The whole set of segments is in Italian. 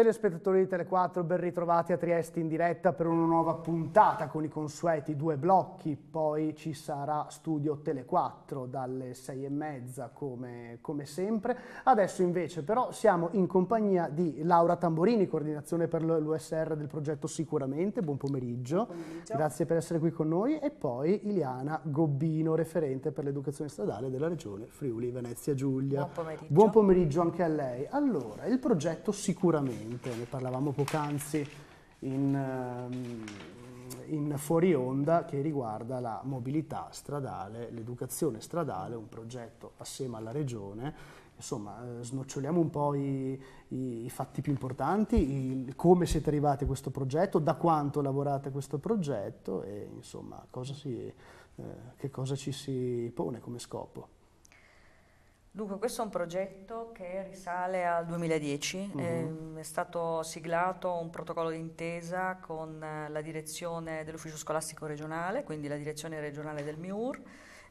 Telespettatori di Tele4, ben ritrovati a Trieste in diretta per una nuova puntata con i consueti due blocchi, poi ci sarà Studio Tele4 dalle sei e mezza come, come sempre. Adesso invece però siamo in compagnia di Laura Tamborini, coordinazione per l'USR del progetto Sicuramente, buon pomeriggio. buon pomeriggio, grazie per essere qui con noi e poi Iliana Gobbino, referente per l'educazione stradale della regione Friuli Venezia Giulia. Buon pomeriggio. Buon pomeriggio anche a lei. Allora, il progetto Sicuramente ne parlavamo poc'anzi in, ehm, in fuori onda, che riguarda la mobilità stradale, l'educazione stradale, un progetto assieme alla Regione. Insomma, eh, snoccioliamo un po' i, i, i fatti più importanti, il, come siete arrivati a questo progetto, da quanto lavorate a questo progetto e insomma cosa si, eh, che cosa ci si pone come scopo. Dunque, questo è un progetto che risale al 2010, uh-huh. eh, è stato siglato un protocollo d'intesa con eh, la direzione dell'ufficio scolastico regionale, quindi la direzione regionale del MIUR.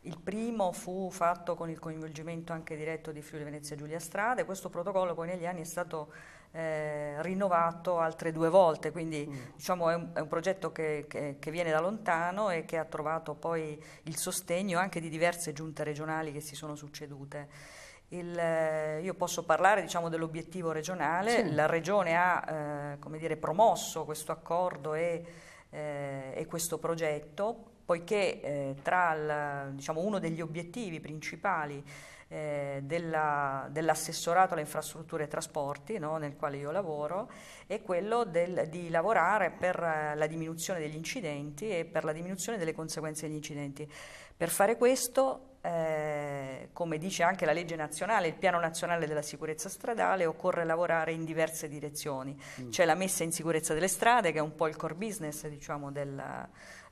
Il primo fu fatto con il coinvolgimento anche diretto di Friuli Venezia Giulia Strada e questo protocollo poi negli anni è stato eh, rinnovato altre due volte, quindi mm. diciamo, è, un, è, un, progetto che, che, che, viene da lontano e che ha trovato poi il sostegno anche di diverse giunte regionali che si sono succedute. Il, eh, io posso parlare diciamo, dell'obiettivo regionale, sì. la Regione ha eh, dire, promosso questo accordo e, eh, e questo progetto poiché eh, tra il, diciamo, uno degli obiettivi principali eh, della, dell'assessorato alle infrastrutture e trasporti, no, nel quale io lavoro, è quello del, di lavorare per la diminuzione degli incidenti e per la diminuzione delle conseguenze degli incidenti. Per fare questo, eh, come dice anche la legge nazionale, il piano nazionale della sicurezza stradale, occorre lavorare in diverse direzioni. Mm. C'è la messa in sicurezza delle strade, che è un po' il core business diciamo, della,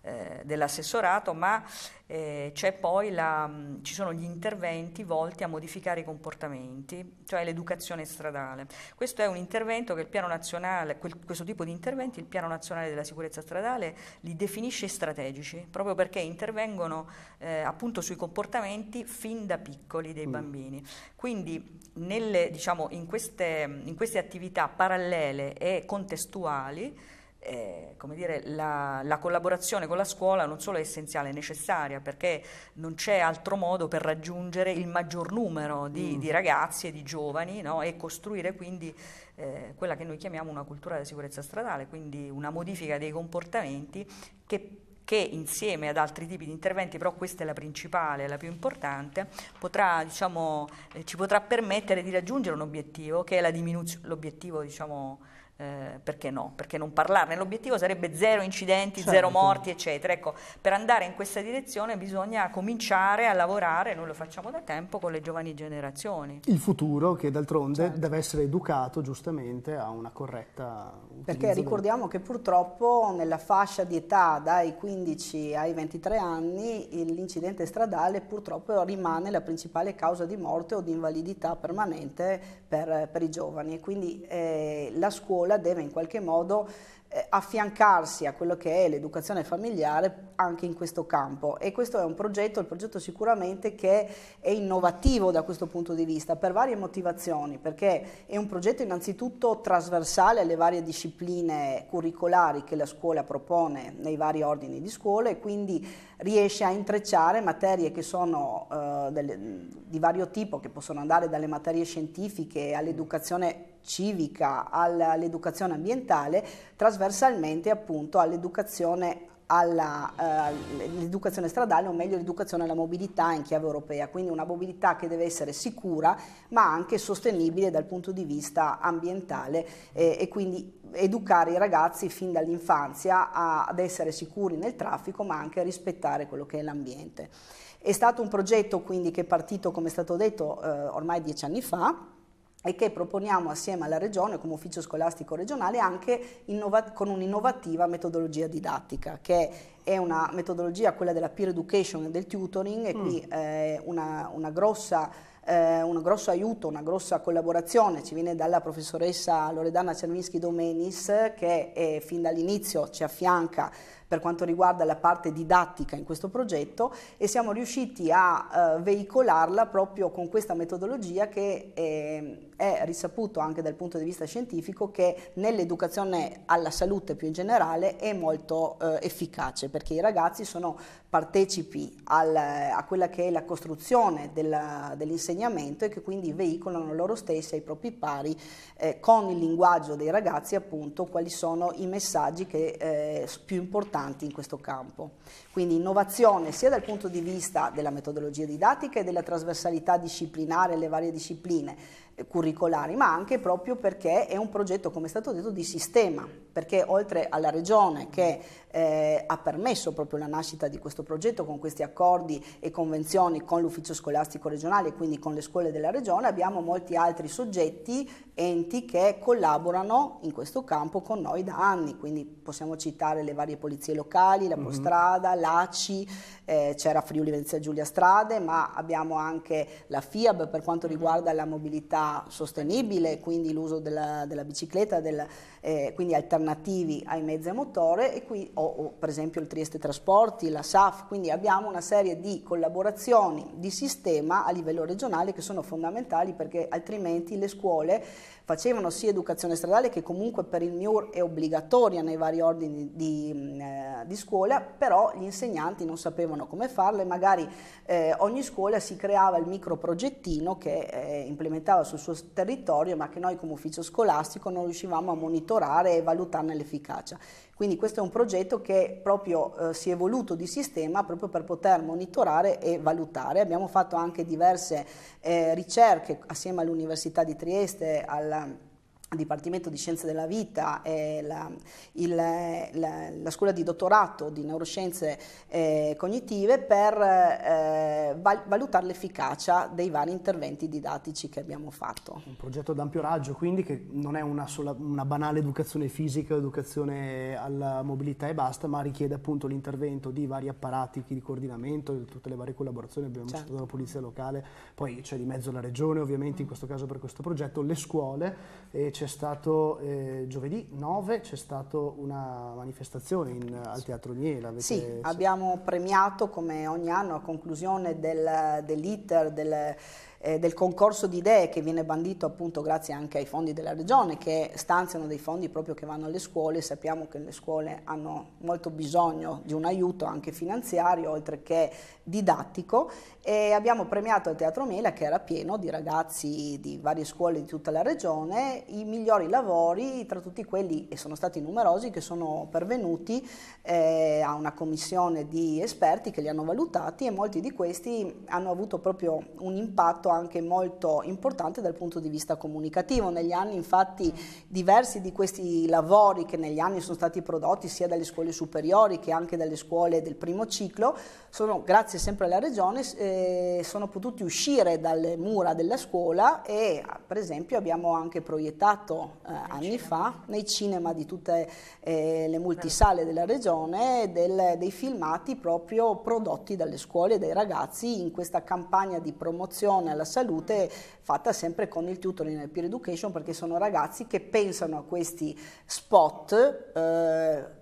eh, dell'assessorato, ma eh, poi la, ci sono gli interventi volti a modificare i comportamenti, cioè l'educazione stradale. Questo è un intervento che il piano nazionale, quel, questo tipo di interventi, il piano nazionale della sicurezza stradale li definisce strategici, proprio perché intervengono eh, appunto sui comportamenti fin da piccoli dei mm. bambini. Quindi nelle, diciamo, in, queste, in queste attività parallele e contestuali, eh, come dire, la, la, collaborazione con la scuola non solo è essenziale, è necessaria perché non c'è altro modo per raggiungere il maggior numero di, mm. di ragazzi e di giovani no? e costruire quindi eh, quella che noi chiamiamo una cultura della sicurezza stradale, quindi una modifica dei comportamenti che che insieme ad altri tipi di interventi, però questa è la principale, la più importante, potrà, diciamo, eh, ci potrà permettere di raggiungere un obiettivo che è la diminuzione, l'obiettivo diciamo, eh, perché no? Perché non parlarne? L'obiettivo sarebbe zero incidenti, certo. zero morti, eccetera. Ecco, per andare in questa direzione bisogna cominciare a lavorare, noi lo facciamo da tempo, con le giovani generazioni. Il futuro che d'altronde certo. deve essere educato giustamente a una corretta... Perché ricordiamo che purtroppo nella fascia di età dai 15 ai 23 anni l'incidente stradale purtroppo rimane la principale causa di morte o di invalidità permanente per, per i giovani. Quindi eh, la scuola scuola deve in qualche modo eh, affiancarsi a quello che è l'educazione familiare anche in questo campo. E questo è un progetto, il progetto sicuramente che è innovativo da questo punto di vista per varie motivazioni perché è un progetto innanzitutto trasversale alle varie discipline curricolari che la scuola propone nei vari ordini di scuola e quindi riesce a intrecciare materie che sono uh, delle, di vario tipo che possono andare dalle materie scientifiche all'educazione civica all'educazione ambientale, trasversalmente appunto all'educazione all'educazione uh, stradale o meglio l'educazione alla mobilità in chiave europea, quindi una mobilità che deve essere sicura ma anche sostenibile dal punto di vista ambientale eh, e quindi educare i ragazzi fin dall'infanzia ad essere sicuri nel traffico ma anche a rispettare quello che è l'ambiente. È stato un progetto quindi che è partito come è stato detto eh, ormai dieci anni fa e che proponiamo assieme alla Regione come ufficio scolastico regionale anche con un'innovativa metodologia didattica che è una metodologia, quella della peer education e del tutoring e mm. qui eh, una, una grossa eh, un grosso aiuto, una grossa collaborazione, ci viene dalla professoressa Loredana Cervinsky Domenis che eh, fin dall'inizio ci affianca per quanto riguarda la parte didattica in questo progetto e siamo riusciti a eh, veicolarla proprio con questa metodologia che eh, è risaputo anche dal punto di vista scientifico che nell'educazione alla salute più in generale è molto eh, efficace perché i ragazzi sono partecipi al, a quella che è la costruzione dell'insegnamento e che quindi veicolano loro stessi ai propri pari eh, con il linguaggio dei ragazzi appunto quali sono i messaggi che, eh, più importanti in questo campo. Quindi innovazione sia dal punto di vista della metodologia didattica e della trasversalità disciplinare alle varie discipline, curricolari, ma anche proprio perché è un progetto, come è stato detto, di sistema, perché oltre alla regione che eh, ha permesso proprio la nascita di questo progetto con questi accordi e convenzioni con l'ufficio scolastico regionale e quindi con le scuole della regione, abbiamo molti altri soggetti, enti che collaborano in questo campo con noi da anni, quindi possiamo citare le varie polizie locali, la Postrada, mm-hmm. l'ACI, eh, c'era Friuli Venezia Giulia Strade, ma abbiamo anche la FIAB per quanto riguarda la mobilità sostenibile, quindi l'uso della, della bicicletta, del, eh, quindi alternativi ai mezzi a motore, e qui, o, o, per esempio il Trieste Trasporti, la SAF, quindi abbiamo una serie di collaborazioni di sistema a livello regionale che sono fondamentali perché altrimenti le scuole facevano sia educazione stradale che comunque per il MIUR è obbligatoria nei vari ordini di, mm, eh, di scuola, però gli insegnanti non sapevano come farlo e magari eh, ogni scuola si creava il microprogettino che eh, implementava sul suo territorio ma che noi come ufficio scolastico non riuscivamo a monitorare e valutarne l'efficacia. Quindi questo è un progetto che proprio eh, si è evoluto di sistema proprio per poter monitorare e valutare. Abbiamo fatto anche diverse eh, ricerche assieme all'Università di Trieste, al Dipartimento di Scienze della Vita e la, il, la, la, scuola di dottorato di neuroscienze eh, cognitive per eh, valutare l'efficacia dei vari interventi didattici che abbiamo fatto. Un progetto ad ampio raggio quindi che non è una, sola, una banale educazione fisica, educazione alla mobilità e basta, ma richiede appunto l'intervento di vari apparati di coordinamento, di tutte le varie collaborazioni, abbiamo certo. citato la polizia locale, poi c'è di mezzo la regione ovviamente in questo caso per questo progetto, le scuole e c'è stato eh, giovedì 9 c'è stata una manifestazione in, al Teatro Niela. Avete... Sì, abbiamo premiato come ogni anno a conclusione del, dell'iter del eh, del concorso di idee che viene bandito appunto grazie anche ai fondi della regione che stanziano dei fondi proprio che vanno alle scuole, sappiamo che le scuole hanno molto bisogno di un aiuto anche finanziario oltre che didattico. E abbiamo premiato al Teatro Mela che era pieno di ragazzi di varie scuole di tutta la regione. I migliori lavori tra tutti quelli e sono stati numerosi che sono pervenuti eh, a una commissione di esperti che li hanno valutati e molti di questi hanno avuto proprio un impatto anche molto importante dal punto di vista comunicativo. Negli anni infatti diversi di questi lavori che negli anni sono stati prodotti sia dalle scuole superiori che anche dalle scuole del primo ciclo, sono, grazie sempre alla Regione, eh, sono potuti uscire dalle mura della scuola e per esempio abbiamo anche proiettato eh, anni fa nei cinema di tutte eh, le multisale della Regione del, dei filmati proprio prodotti dalle scuole e dai ragazzi in questa campagna di promozione alla salute fatta sempre con il tutoring e peer education perché sono ragazzi che pensano a questi spot eh,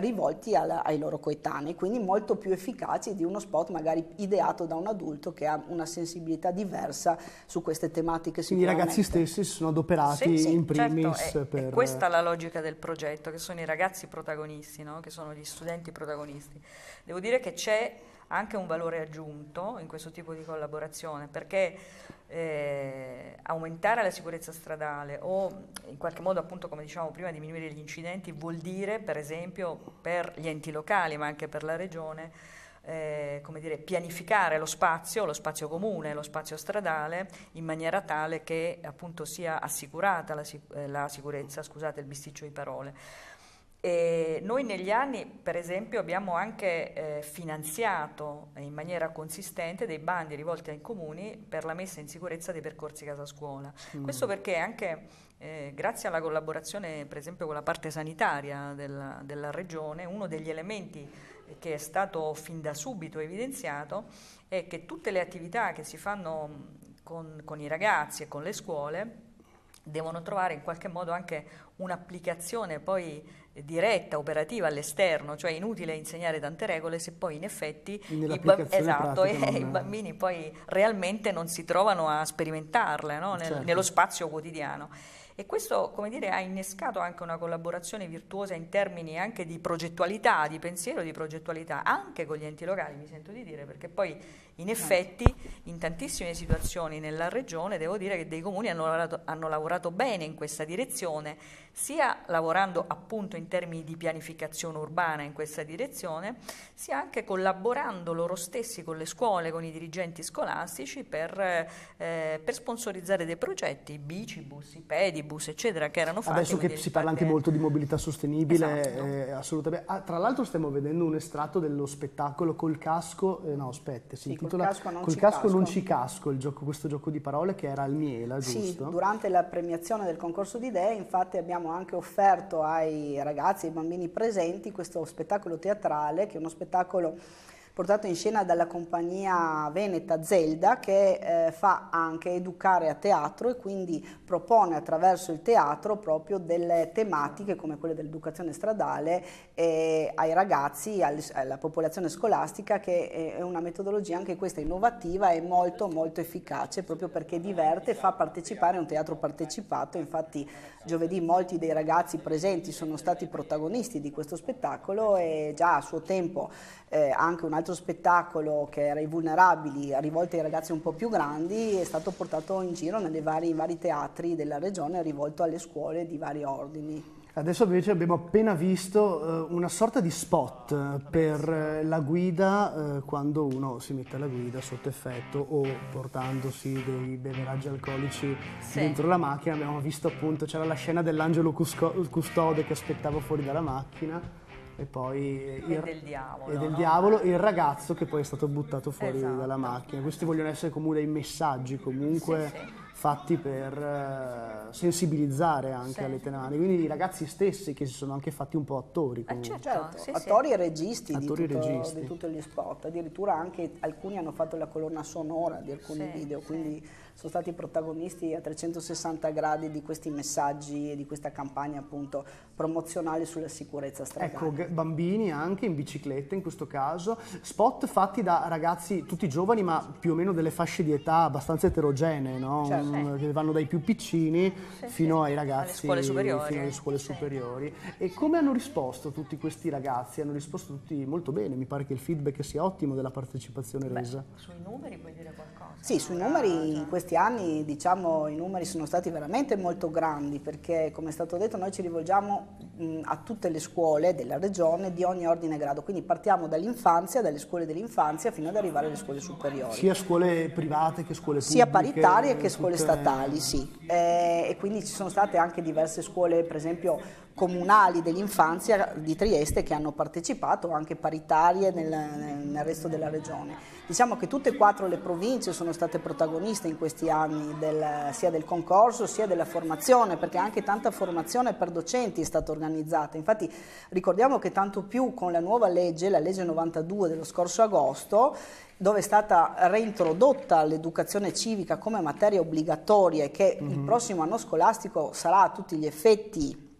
rivolti alla, ai loro coetanei, quindi molto più efficaci di uno spot magari ideato da un adulto che ha una sensibilità diversa su queste tematiche. Quindi i ragazzi stessi si sono adoperati sì, sì, in primis. Certo, per... è, è questa la logica del progetto, che sono i ragazzi protagonisti, no? che sono gli studenti protagonisti. Devo dire che c'è anche un valore aggiunto in questo tipo di collaborazione, perché eh, aumentare la sicurezza stradale o in qualche modo, appunto, come dicevamo prima, diminuire gli incidenti vuol dire, per esempio, per gli enti locali, ma anche per la regione, eh, come dire, pianificare lo spazio, lo spazio comune, lo spazio stradale, in maniera tale che appunto sia assicurata la, eh, la sicurezza, scusate il bisticcio di parole. E noi negli anni, per esempio, abbiamo anche eh, finanziato in maniera consistente dei bandi rivolti ai comuni per la messa in sicurezza dei percorsi casa scuola. Mm. Questo perché anche eh, grazie alla collaborazione, per esempio, con la parte sanitaria della, della regione, uno degli elementi che è stato fin da subito evidenziato è che tutte le attività che si fanno con, con i ragazzi e con le scuole devono trovare in qualche modo anche un'applicazione poi diretta, operativa all'esterno, cioè è inutile insegnare tante regole se poi in effetti i, ba- esatto, e, non... i, bambini poi realmente non si trovano a sperimentarle no? Nel, certo. nello spazio quotidiano. E questo, come dire, ha innescato anche una collaborazione virtuosa in termini anche di progettualità, di pensiero di progettualità, anche con gli enti locali, mi sento di dire, perché poi in effetti in tantissime situazioni nella regione devo dire che dei comuni hanno lavorato, hanno lavorato bene in questa direzione, sia lavorando appunto in termini di pianificazione urbana in questa direzione, sia anche collaborando loro stessi con le scuole, con i dirigenti scolastici per, eh, per sponsorizzare dei progetti, bicibus, i pedibus, eccetera, che erano fatti. Adesso che si parla anche molto di mobilità sostenibile, esatto. eh, assolutamente. Ah, tra l'altro stiamo vedendo un estratto dello spettacolo col casco, eh, no aspetta, si sì, intitola Col casco non, col ci, casco casco. non ci casco, gioco, questo gioco di parole che era al Miela, giusto? Sì, durante la premiazione del concorso di idee infatti abbiamo abbiamo anche offerto ai ragazzi, ai bambini presenti questo spettacolo teatrale che è uno spettacolo portato in scena dalla compagnia veneta Zelda che eh, fa anche educare a teatro e quindi propone attraverso il teatro proprio delle tematiche come quelle dell'educazione stradale eh, ai ragazzi, alla popolazione scolastica che è una metodologia anche questa innovativa e molto molto efficace proprio perché diverte e fa partecipare a un teatro partecipato, infatti giovedì molti dei ragazzi presenti sono stati protagonisti di questo spettacolo e già a suo tempo eh, anche un altro spettacolo che era I Vulnerabili, rivolto ai ragazzi un po' più grandi, è stato portato in giro nei vari, vari teatri della regione, rivolto alle scuole di vari ordini. Adesso invece abbiamo appena visto uh, una sorta di spot per uh, la guida uh, quando uno si mette alla guida sotto effetto o portandosi dei beveraggi alcolici sì. dentro la macchina. Abbiamo visto appunto, c'era la scena dell'angelo custode che aspettava fuori dalla macchina e poi il, del diavolo, e del no? diavolo il ragazzo che poi è stato buttato fuori esatto. dalla macchina. Questi vogliono essere come dei messaggi comunque sì, sì. fatti per uh, sensibilizzare anche sì. alle tenane, quindi i ragazzi stessi che si sono anche fatti un po' attori. Eh certo, certo. attori e registi, attori di, tutto, registi. di tutti gli spot, addirittura anche alcuni hanno fatto la colonna sonora di alcuni video, quindi sono stati protagonisti a 360 gradi di questi messaggi e di questa campagna appunto promozionale sulla sicurezza stradale. Ecco, bambini anche in bicicletta in questo caso, spot fatti da ragazzi tutti giovani ma più o meno delle fasce di età abbastanza eterogenee, no? certo. um, che vanno dai più piccini sì, fino sì. ai ragazzi alle scuole superiori. Fino alle scuole superiori. E come hanno risposto tutti questi ragazzi? Hanno risposto tutti molto bene, mi pare che il feedback sia ottimo della partecipazione Beh, resa. Sui numeri puoi dire qualcosa? Sì, sui numeri in questi anni diciamo, i numeri sono stati veramente molto grandi perché come è stato detto noi ci rivolgiamo mh, a tutte le scuole della regione di ogni ordine e grado, quindi partiamo dall'infanzia, dalle scuole dell'infanzia fino ad arrivare alle scuole superiori. Sia scuole private che scuole pubbliche? Sia paritarie che scuole tutte... statali, sì. Eh, e quindi ci sono state anche diverse scuole, per esempio comunali dell'infanzia di Trieste che hanno partecipato, anche paritarie nel, nel, resto della regione. Diciamo che tutte e quattro le province sono state protagoniste in questi anni del, sia del concorso sia della formazione, perché anche tanta formazione per docenti è stata organizzata. Infatti ricordiamo che tanto più con la nuova legge, la legge 92 dello scorso agosto, dove è stata reintrodotta l'educazione civica come materia obbligatoria e che mm-hmm. il mhm. prossimo anno scolastico sarà a tutti gli effetti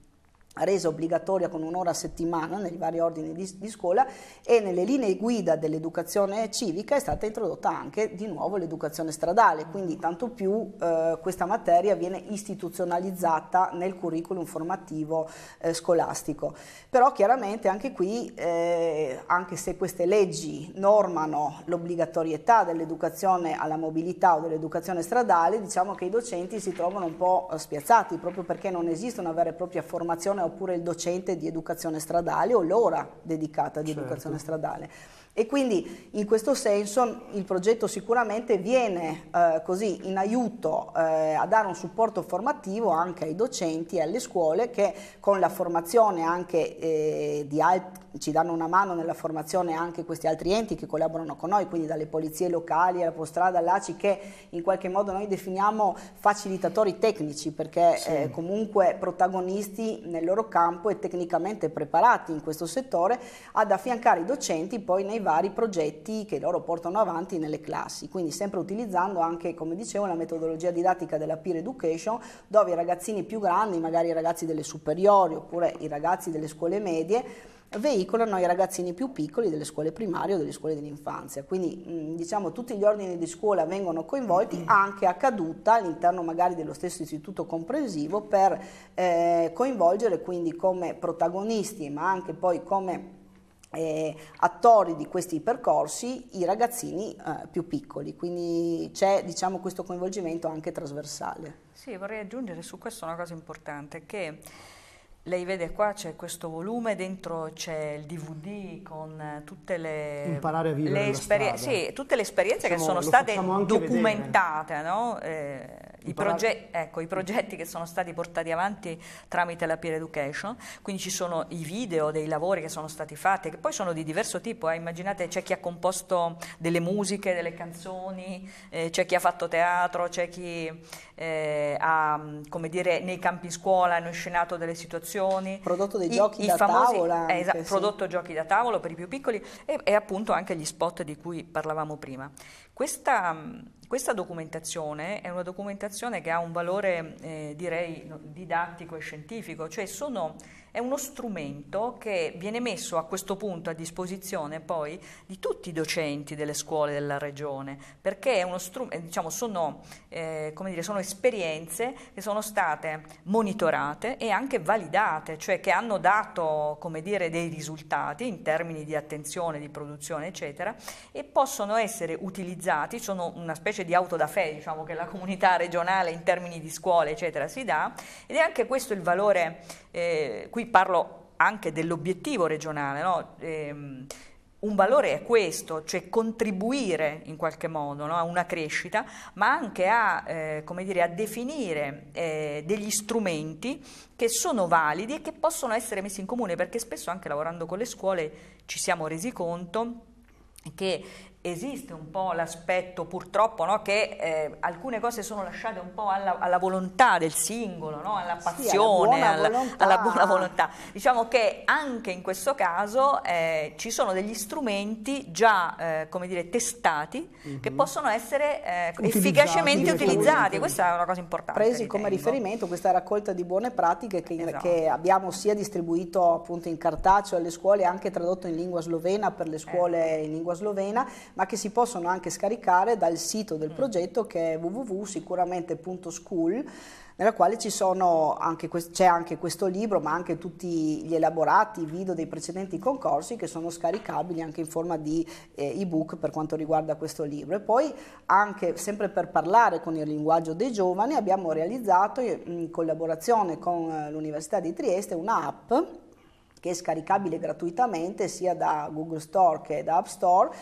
resa obbligatoria con un'ora a settimana nei vari ordini di, di, scuola e nelle linee guida dell'educazione civica è stata introdotta anche di nuovo l'educazione stradale, quindi tanto più eh, questa materia viene istituzionalizzata nel curriculum formativo eh, scolastico. Però chiaramente anche qui, eh, anche se queste leggi normano l'obbligatorietà dell'educazione alla mobilità o dell'educazione stradale, diciamo che i docenti si trovano un po' spiazzati proprio perché non esiste una vera e propria formazione oppure il docente di educazione stradale o l'ora dedicata di certo. educazione stradale. E quindi in questo senso il progetto sicuramente viene eh, così in aiuto eh, a dare un supporto formativo anche ai docenti e alle scuole che con la formazione anche eh, di altri ci danno una mano nella formazione anche questi altri enti che collaborano con noi, quindi dalle polizie locali alla Postrada, all'ACI, che in qualche modo noi definiamo facilitatori tecnici perché sì. eh, comunque protagonisti nel loro campo e tecnicamente preparati in questo settore ad affiancare i docenti poi nei vari progetti che loro portano avanti nelle classi, quindi sempre utilizzando anche, come dicevo, la metodologia didattica della peer education, dove i ragazzini più grandi, magari i ragazzi delle superiori oppure i ragazzi delle scuole medie, veicolano ai ragazzini più piccoli delle scuole primarie o delle scuole dell'infanzia. Quindi diciamo tutti gli ordini di scuola vengono coinvolti anche a caduta all'interno magari dello stesso istituto comprensivo per eh, coinvolgere quindi come protagonisti ma anche poi come eh, attori di questi percorsi i ragazzini eh, più piccoli, quindi c'è diciamo, questo coinvolgimento anche trasversale. Sì, vorrei aggiungere su questo una cosa importante, che lei vede qua c'è questo volume, dentro c'è il DVD con tutte le, Imparare a vivere le esperienze, sì, tutte le esperienze facciamo, che sono state documentate, no? eh, i, proge ecco, i, progetti che sono stati portati avanti tramite la peer education, quindi ci sono i video dei lavori che sono stati fatti, che poi sono di diverso tipo, eh. immaginate c'è chi ha composto delle musiche, delle canzoni, eh, c'è chi ha fatto teatro, c'è chi eh, ha, come dire, nei campi scuola hanno inscenato delle situazioni. Prodotto dei I, giochi i da famosi, tavola. Anche, esatto, sì. Prodotto giochi da tavolo per i più piccoli e, e appunto anche gli spot di cui parlavamo prima. Questa, questa, documentazione è una documentazione che ha un valore, eh, direi, didattico e scientifico, cioè sono è uno strumento che viene messo a questo punto a disposizione poi di tutti i docenti delle scuole della regione, perché strum- eh, diciamo, sono, eh, dire, sono, esperienze che sono state monitorate e anche validate, cioè che hanno dato dire, dei risultati in termini di attenzione, di produzione, eccetera, e possono essere utilizzati, sono una specie di auto da fè, diciamo, che la comunità regionale in termini di scuole, eccetera, si dà, ed è anche questo il valore eh, qui parlo anche dell'obiettivo regionale, no? ehm, un valore è questo, cioè contribuire in qualche modo no, a una crescita, ma anche a, eh, dire, a definire eh, degli strumenti che sono validi e che possono essere messi in comune, perché spesso anche lavorando con le scuole ci siamo resi conto che esiste un po' l'aspetto purtroppo no, che eh, alcune cose sono lasciate un po' alla, alla volontà del singolo, no, alla passione, sì, alla, buona alla, alla, buona volontà. Diciamo che anche in questo caso eh, ci sono degli strumenti già eh, come dire, testati mm-hmm. che possono essere eh, efficacemente utilizzati, questa è una cosa importante. Presi come riferimento questa raccolta di buone pratiche che, esatto. che, abbiamo sia distribuito appunto in cartaceo alle scuole, anche tradotto in lingua slovena per le scuole eh. in lingua slovena, ma che si possono anche scaricare dal sito del mm. progetto che è www.sicuramente.school nella quale anche, c'è anche questo libro, ma anche tutti gli elaborati, i video dei precedenti concorsi che sono scaricabili anche in forma di eh, ebook per quanto riguarda questo libro. E poi anche, sempre per parlare con il linguaggio dei giovani, abbiamo realizzato in collaborazione con eh, l'Università di Trieste un'app che è scaricabile gratuitamente sia da Google Store che da App Store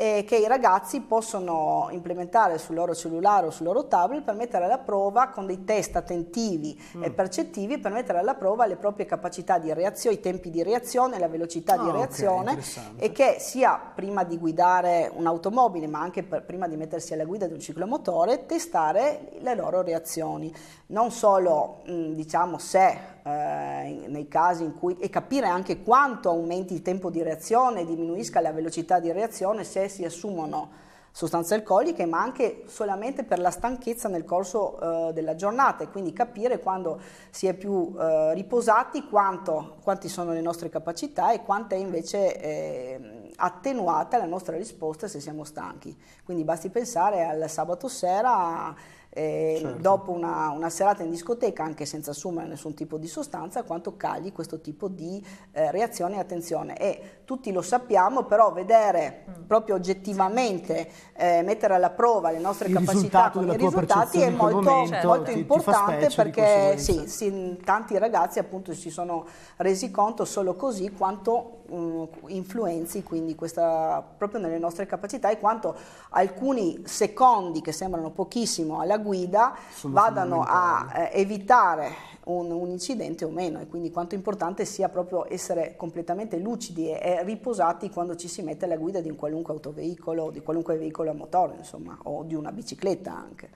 eh, che i ragazzi possono implementare sul loro cellulare o sul loro tablet per mettere alla prova con dei test attentivi mm. e percettivi per mettere alla prova le proprie capacità di reazione, i tempi di reazione, la velocità oh, di reazione okay, e che sia prima di guidare un'automobile ma anche per, prima di mettersi alla guida di un ciclomotore testare le loro reazioni, non solo mh, diciamo se eh, nei casi in cui e capire anche quanto aumenti il tempo di reazione, diminuisca la velocità di reazione se si assumono sostanze alcoliche, ma anche solamente per la stanchezza nel corso eh, della giornata e quindi capire quando si è più eh, riposati quanto, quanti sono le nostre capacità e quanto è invece eh, attenuata la nostra risposta se siamo stanchi. Quindi basti pensare al sabato sera eh, certo. dopo una, una, serata in discoteca, anche senza assumere nessun tipo di sostanza, quanto cagli questo tipo di eh, reazione e attenzione. E tutti lo sappiamo, però vedere mm. proprio oggettivamente, eh, mettere alla prova le nostre il capacità con i risultati è molto, momento, molto ti, importante ti perché sì, sì, tanti ragazzi appunto si sono resi conto solo così quanto um, influenzi quindi questa, proprio nelle nostre capacità e quanto alcuni secondi che sembrano pochissimo alla guida Sono vadano a eh, evitare un, un, incidente o meno e quindi quanto importante sia proprio essere completamente lucidi e, e riposati quando ci si mette alla guida di un qualunque autoveicolo, di qualunque veicolo a motore insomma o di una bicicletta anche.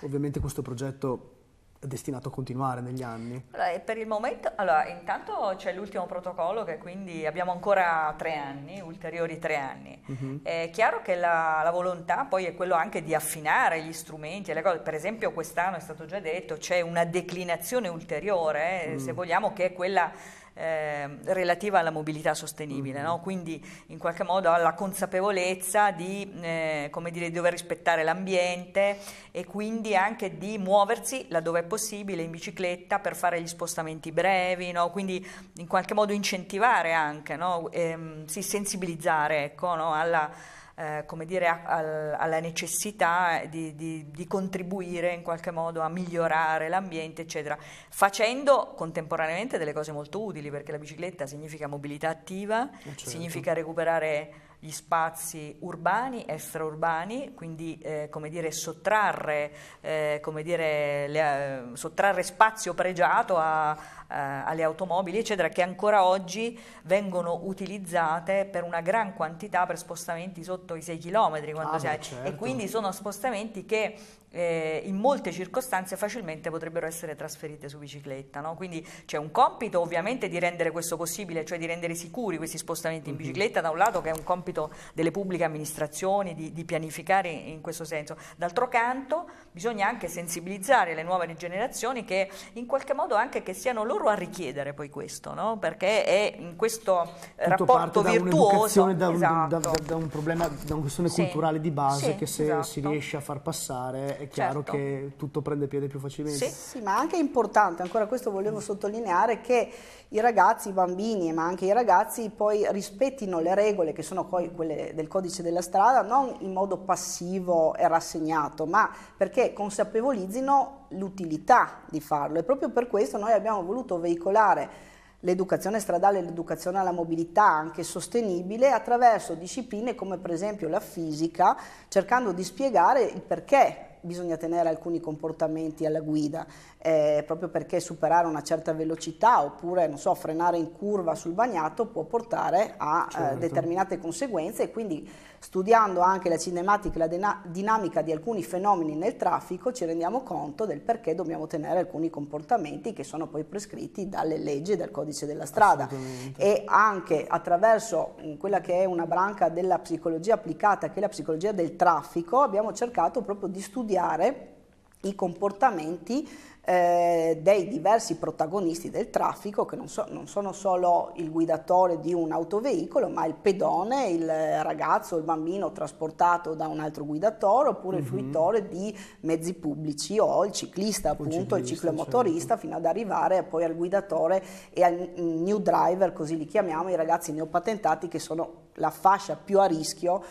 Ovviamente questo progetto destinato a continuare negli anni? Allora, per il momento, allora, intanto c'è l'ultimo protocollo che quindi abbiamo ancora tre anni, ulteriori tre anni. Uh-huh. È chiaro che la, la, volontà poi è quello anche di affinare gli strumenti, le cose. per esempio quest'anno è stato già detto, c'è una declinazione ulteriore, eh, mm. se vogliamo, che è quella eh, relativa alla mobilità sostenibile, mm-hmm. no? quindi in qualche modo alla consapevolezza di, eh, dire, di, dover rispettare l'ambiente e quindi anche di muoversi laddove è possibile in bicicletta per fare gli spostamenti brevi, no? quindi in qualche modo incentivare anche, no? ehm, sì, sensibilizzare ecco, alla eh, come dire, a, a, alla necessità di, di, di, contribuire in qualche modo a migliorare l'ambiente, eccetera, facendo contemporaneamente delle cose molto utili, perché la bicicletta significa mobilità attiva, eh, certo. significa recuperare gli spazi urbani, extraurbani, quindi eh, come dire, sottrarre, eh, come dire, le, eh, sottrarre, spazio pregiato a, a, alle automobili, eccetera, che ancora oggi vengono utilizzate per una gran quantità per spostamenti sotto i 6 km ah, certo. e quindi sono spostamenti che eh, in molte circostanze facilmente potrebbero essere trasferite su bicicletta. No? Quindi c'è un compito ovviamente di rendere questo possibile, cioè di rendere sicuri questi spostamenti in mhm. bicicletta, da un lato che è un compito delle pubbliche amministrazioni di, di pianificare in questo senso, d'altro canto bisogna anche sensibilizzare le nuove generazioni che in qualche modo anche che siano loro a richiedere poi questo, no? perché è in questo Tutto rapporto da virtuoso da un, esatto. da, da, un problema, da una questione sì. culturale di base sì, che se esatto. si riesce a far passare è chiaro certo. che tutto prende piede più facilmente. Sì. sì, ma anche importante, ancora questo volevo sottolineare, che i ragazzi, i bambini, ma anche i ragazzi poi rispettino le regole che sono poi quelle del codice della strada, non in modo passivo e rassegnato, ma perché consapevolizzino l'utilità di farlo. E proprio per questo noi abbiamo voluto veicolare l'educazione stradale e l'educazione alla mobilità anche sostenibile attraverso discipline come per esempio la fisica, cercando di spiegare il perché bisogna tenere alcuni comportamenti alla guida, eh, proprio perché superare una certa velocità oppure so, frenare in curva sul bagnato può portare a eh, certo. eh, determinate conseguenze e quindi studiando anche la cinematica e la dinamica di alcuni fenomeni nel traffico ci rendiamo conto del perché dobbiamo tenere alcuni comportamenti che sono poi prescritti dalle leggi e dal codice della strada. E anche attraverso mm, quella che è una branca della psicologia applicata che è la psicologia del traffico abbiamo cercato proprio di studiare i comportamenti eh, dei diversi protagonisti del traffico che non, so, non, sono solo il guidatore di un autoveicolo ma il pedone, il ragazzo, il bambino trasportato da un altro guidatore oppure mm-hmm. il mhm. fruitore di mezzi pubblici o il ciclista appunto, il, ciclista, il ciclomotorista certo. fino ad arrivare poi al guidatore e al new driver così li chiamiamo, i ragazzi neopatentati che sono la fascia più a rischio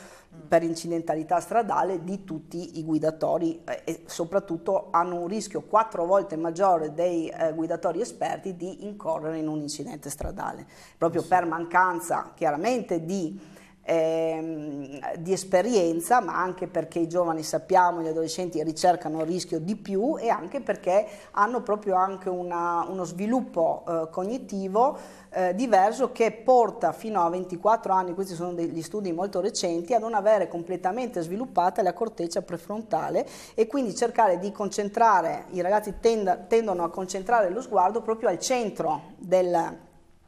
per incidentalità stradale di tutti i guidatori eh, e soprattutto hanno un rischio quattro volte maggiore dei eh, guidatori esperti di incorrere in un incidente stradale, proprio per mancanza chiaramente di, ehm, di, esperienza, ma anche perché i giovani sappiamo, gli adolescenti ricercano il rischio di più e anche perché hanno proprio anche una, uno sviluppo eh, cognitivo eh, diverso che porta fino a 24 anni, questi sono degli studi molto recenti, a non avere completamente sviluppata la corteccia prefrontale e quindi cercare di concentrare, i ragazzi tenda, tendono a concentrare lo sguardo proprio al centro del,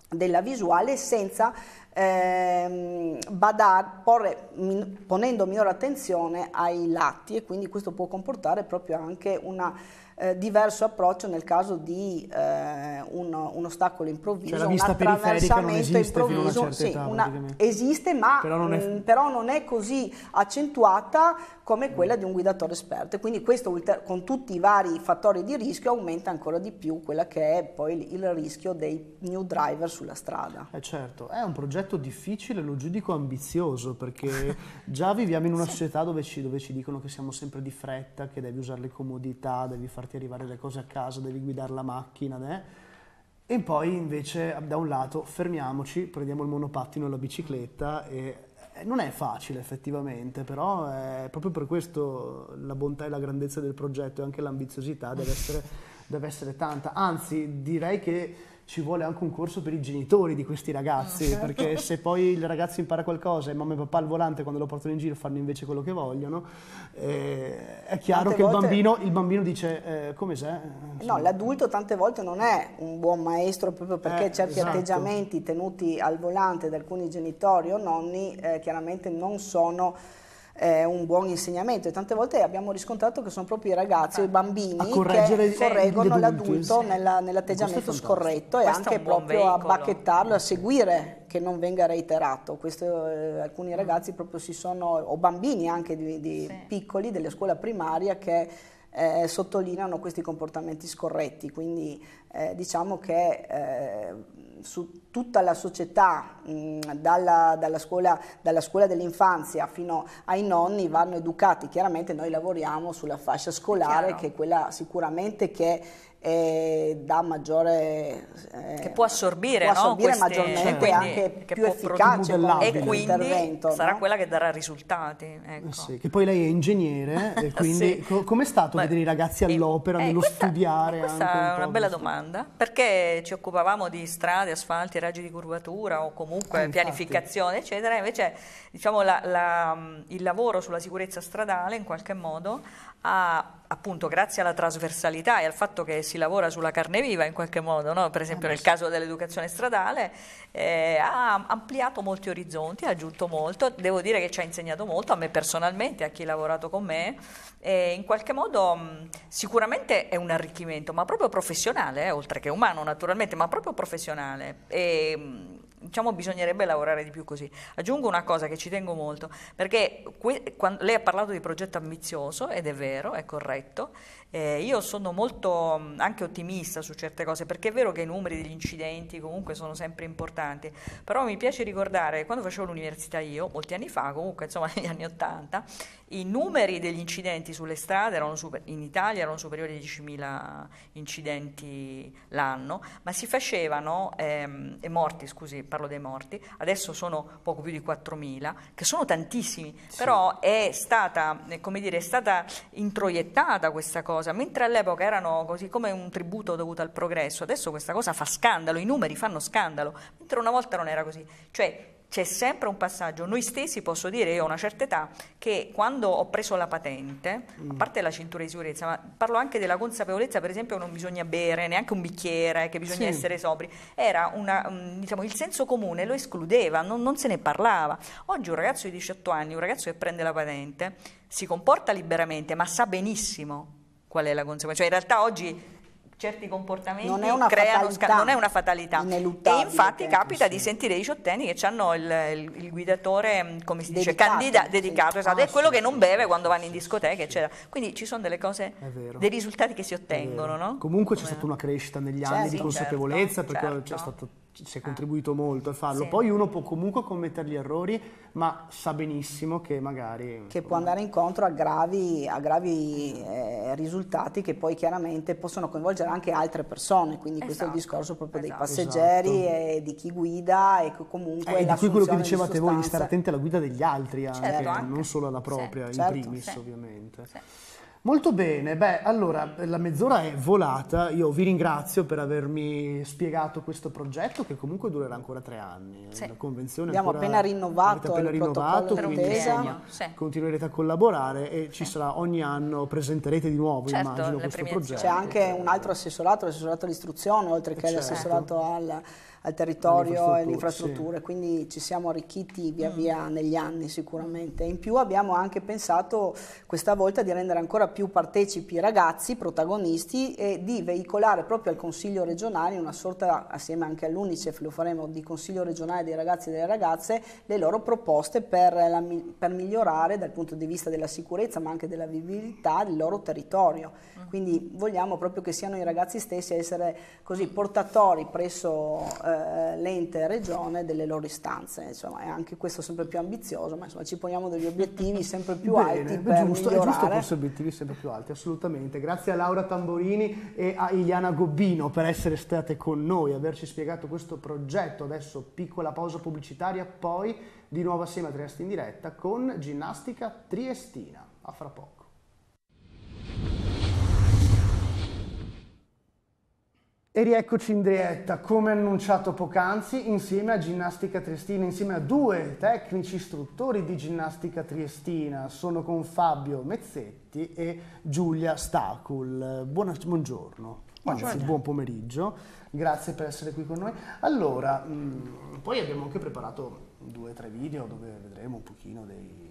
della visuale senza ehm, badar, porre, min, ponendo minore attenzione ai lati e quindi questo può comportare proprio anche una eh, diverso approccio nel caso di eh, un, un, ostacolo improvviso, cioè, un attraversamento improvviso. Sì, età, una, esiste, ma però non, è... mh, mm, però non, è... così accentuata come quella di un guidatore esperto. E quindi questo con tutti i vari fattori di rischio aumenta ancora di più quella che è poi il rischio dei new driver sulla strada. Eh certo, è un progetto difficile, lo giudico ambizioso perché già viviamo in una sì. società dove ci, dove ci dicono che siamo sempre di fretta, che devi usare le comodità, devi farti farti arrivare le cose a casa, devi guidare la macchina, né? E poi invece da un lato fermiamoci, prendiamo il monopattino e la bicicletta e non è facile effettivamente, però è proprio per questo la bontà e la grandezza del progetto e anche l'ambiziosità deve essere deve essere tanta, anzi direi che ci vuole anche un corso per i genitori di questi ragazzi, mm. perché se poi il ragazzo impara qualcosa e mamma e papà al volante quando lo portano in giro fanno invece quello che vogliono, eh, è chiaro tante che il, bambino, il, bambino, dice eh, come sei? No, l'adulto tante volte non è un buon maestro proprio perché eh, certi esatto. atteggiamenti tenuti al volante da alcuni genitori o nonni eh, chiaramente non sono eh, un buon insegnamento e tante volte abbiamo riscontrato che sono proprio i ragazzi o i bambini che correggono l'adulto nella, nell'atteggiamento scorretto e anche proprio a bacchettarlo, a seguire che non venga reiterato. Questo, eh, alcuni ragazzi proprio si sono, o bambini anche di, di sì. piccoli della scuola primaria che eh, sottolineano questi comportamenti scorretti, quindi eh, diciamo che eh, su tutta la società, mh, dalla, dalla, scuola, dalla, scuola, dell'infanzia fino ai nonni, vanno educati. Chiaramente noi lavoriamo sulla fascia scolare, che è quella sicuramente che e dà maggiore eh, che può assorbire, può assorbire no? maggiormente Questi, anche più efficace e quindi sarà no? quella che darà risultati ecco. sì, che poi lei è ingegnere e quindi sì. co- com'è stato Ma, vedere i ragazzi all'opera eh, nello questa, studiare questa è un una bella domanda perché ci occupavamo di strade, asfalti, raggi di curvatura o comunque eh, pianificazione eccetera invece diciamo la, la, il lavoro sulla sicurezza stradale in qualche modo ha appunto grazie alla trasversalità e al fatto che si lavora sulla carne viva in qualche modo, no? per esempio nel caso dell'educazione stradale, eh, ha ampliato molti orizzonti, ha aggiunto molto, devo dire che ci ha insegnato molto a me personalmente, a chi ha lavorato con me, e in qualche modo mh, sicuramente è un arricchimento, ma proprio professionale, eh, oltre che umano naturalmente, ma proprio professionale. E, mh, diciamo bisognerebbe lavorare di più così. Aggiungo una cosa che ci tengo molto, perché que- quando, lei ha parlato di progetto ambizioso ed è vero, è corretto, eh, io sono molto anche ottimista su certe cose, perché è vero che i numeri degli incidenti comunque sono sempre importanti, però mi piace ricordare quando facevo l'università io, molti anni fa, comunque insomma negli anni Ottanta, i numeri degli incidenti sulle strade erano super, in Italia erano superiori a 10.000 incidenti l'anno, ma si facevano, ehm, e morti scusi, parlo dei morti, adesso sono poco più di 4.000, che sono tantissimi, sì. però è stata, come dire, è stata introiettata questa cosa, mentre all'epoca erano così come un tributo dovuto al progresso, adesso questa cosa fa scandalo, i numeri fanno scandalo, mentre una volta non era così. Cioè, c'è sempre un passaggio. Noi stessi, posso dire, io ho una certa età, che quando ho preso la patente, mm. a parte la cintura di sicurezza, ma parlo anche della consapevolezza, per esempio, che non bisogna bere neanche un bicchiere, che bisogna sì. essere sobri. Era una, um, diciamo, il senso comune lo escludeva, non, non se ne parlava. Oggi un ragazzo di 18 anni, un ragazzo che prende la patente, si comporta liberamente, ma sa benissimo qual è la conseguenza. Cioè, in realtà oggi certi comportamenti non è una creano fatalità, non è una fatalità. e infatti capita sì. di sentire i diciottenni che hanno il, il, il guidatore mm, come si dice dedicato, candida, dedicato sì. esatto, ah, è quello sì, che non beve quando vanno in discoteca eccetera quindi ci sono delle cose dei risultati che si ottengono no? comunque c'è stata una crescita negli anni certo, di consapevolezza certo, perché certo. c'è stato si è contribuito molto a farlo. Sì. Poi uno può comunque commettere gli errori, ma sa benissimo che magari... Che può andare incontro a gravi, a gravi eh, risultati che poi chiaramente possono coinvolgere anche altre persone, quindi esatto. questo è il esatto. discorso proprio esatto. dei passeggeri esatto. e di chi guida e comunque... Eh, e di cui quello che dicevate di voi, di stare attenti alla guida degli altri anche, certo, anche. non solo alla propria, sì, in certo, primis sì. ovviamente. Molto bene, beh, allora la mezz'ora è volata, io vi ringrazio per avermi spiegato questo progetto che comunque durerà ancora tre anni. Sì. La convenzione Abbiamo appena rinnovato, appena rinnovato quindi insomma, sì. continuerete a collaborare e ci sarà ogni anno, presenterete di nuovo certo, immagino questo progetto. C'è anche un altro assessorato, l'assessorato all'istruzione, oltre che certo. l'assessorato al al territorio e alle infrastrutture, sì. quindi ci siamo arricchiti via mm. via negli anni sicuramente. In più abbiamo anche pensato questa volta di rendere ancora più partecipi i ragazzi, protagonisti e di veicolare proprio al Consiglio regionale una sorta, assieme anche all'Unicef, lo faremo, di Consiglio regionale dei ragazzi e delle ragazze, le loro proposte per, la, per migliorare dal punto di vista della sicurezza ma anche della vivibilità il loro territorio. Mm. Quindi vogliamo proprio che siano i ragazzi stessi a essere così portatori presso eh, l'ente regione delle loro istanze. Insomma, è anche questo sempre più ambizioso, ma insomma, ci poniamo degli obiettivi sempre più Bene, alti per giusto, migliorare. È giusto porsi obiettivi sempre più alti, assolutamente. Grazie a Laura Tamborini e a Iliana Gobbino per essere state con noi, averci spiegato questo progetto. Adesso piccola pausa pubblicitaria, poi di nuovo assieme a Trieste in diretta con Ginnastica Triestina. A fra poco. E rieccoci in diretta, come annunciato poc'anzi, insieme a Ginnastica Triestina, insieme a due tecnici istruttori di Ginnastica Triestina. Sono con Fabio Mezzetti e Giulia Stacul. Buona, buongiorno, anzi buon pomeriggio, grazie per essere qui con noi. Allora, mh, poi abbiamo anche preparato due o tre video dove vedremo un pochino dei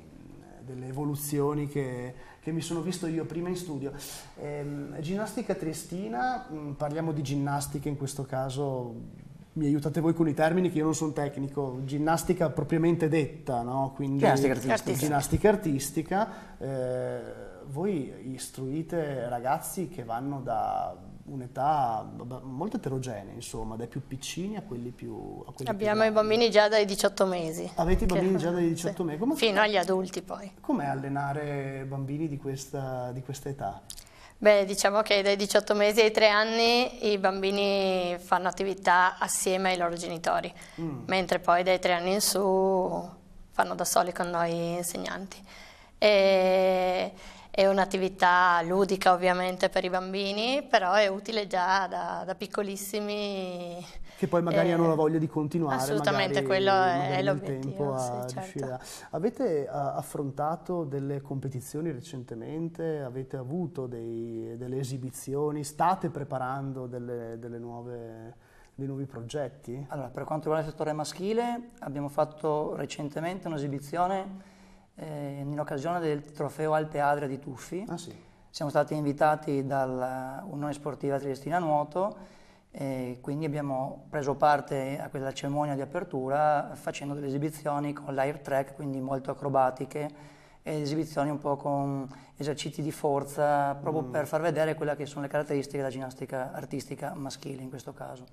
delle evoluzioni che, che, mi sono visto io prima in studio. Eh, ginnastica triestina, mh, mm, parliamo di ginnastica in questo caso, mi aiutate voi con i termini che io non sono tecnico, ginnastica propriamente detta, no? Quindi, ginnastica artistica. Ginnastica artistica eh, voi istruite ragazzi che vanno da un'età molto eterogenea, insomma, dai più piccini a quelli più... A quelli Abbiamo più i bambini già dai 18 mesi. Avete i bambini che, già dai 18 sì. mesi? Come Fino agli adulti poi. Com'è allenare bambini di questa, di questa età? Beh, diciamo che dai 18 mesi ai 3 anni i bambini fanno attività assieme ai loro genitori, mm. mentre poi dai 3 anni in su fanno da soli con noi insegnanti. E è un'attività ludica ovviamente per i bambini, però è utile già da, da piccolissimi. Che poi magari eh, hanno la voglia di continuare. Assolutamente, magari, quello magari è l'obiettivo. Sì, certo. Avete uh, affrontato delle competizioni recentemente? Avete avuto dei, delle esibizioni? State preparando delle, delle nuove dei nuovi progetti? Allora, per quanto riguarda il settore maschile, abbiamo fatto recentemente un'esibizione eh, in occasione del trofeo Alte Adria di Tuffi. Ah, sì. Siamo stati invitati dall'Unione Sportiva Triestina Nuoto e quindi abbiamo preso parte a quella cerimonia di apertura facendo delle esibizioni con l'air track, quindi molto acrobatiche, e esibizioni un po' con esercizi di forza, proprio mm. per far vedere quelle che sono le caratteristiche della ginnastica artistica maschile in questo caso.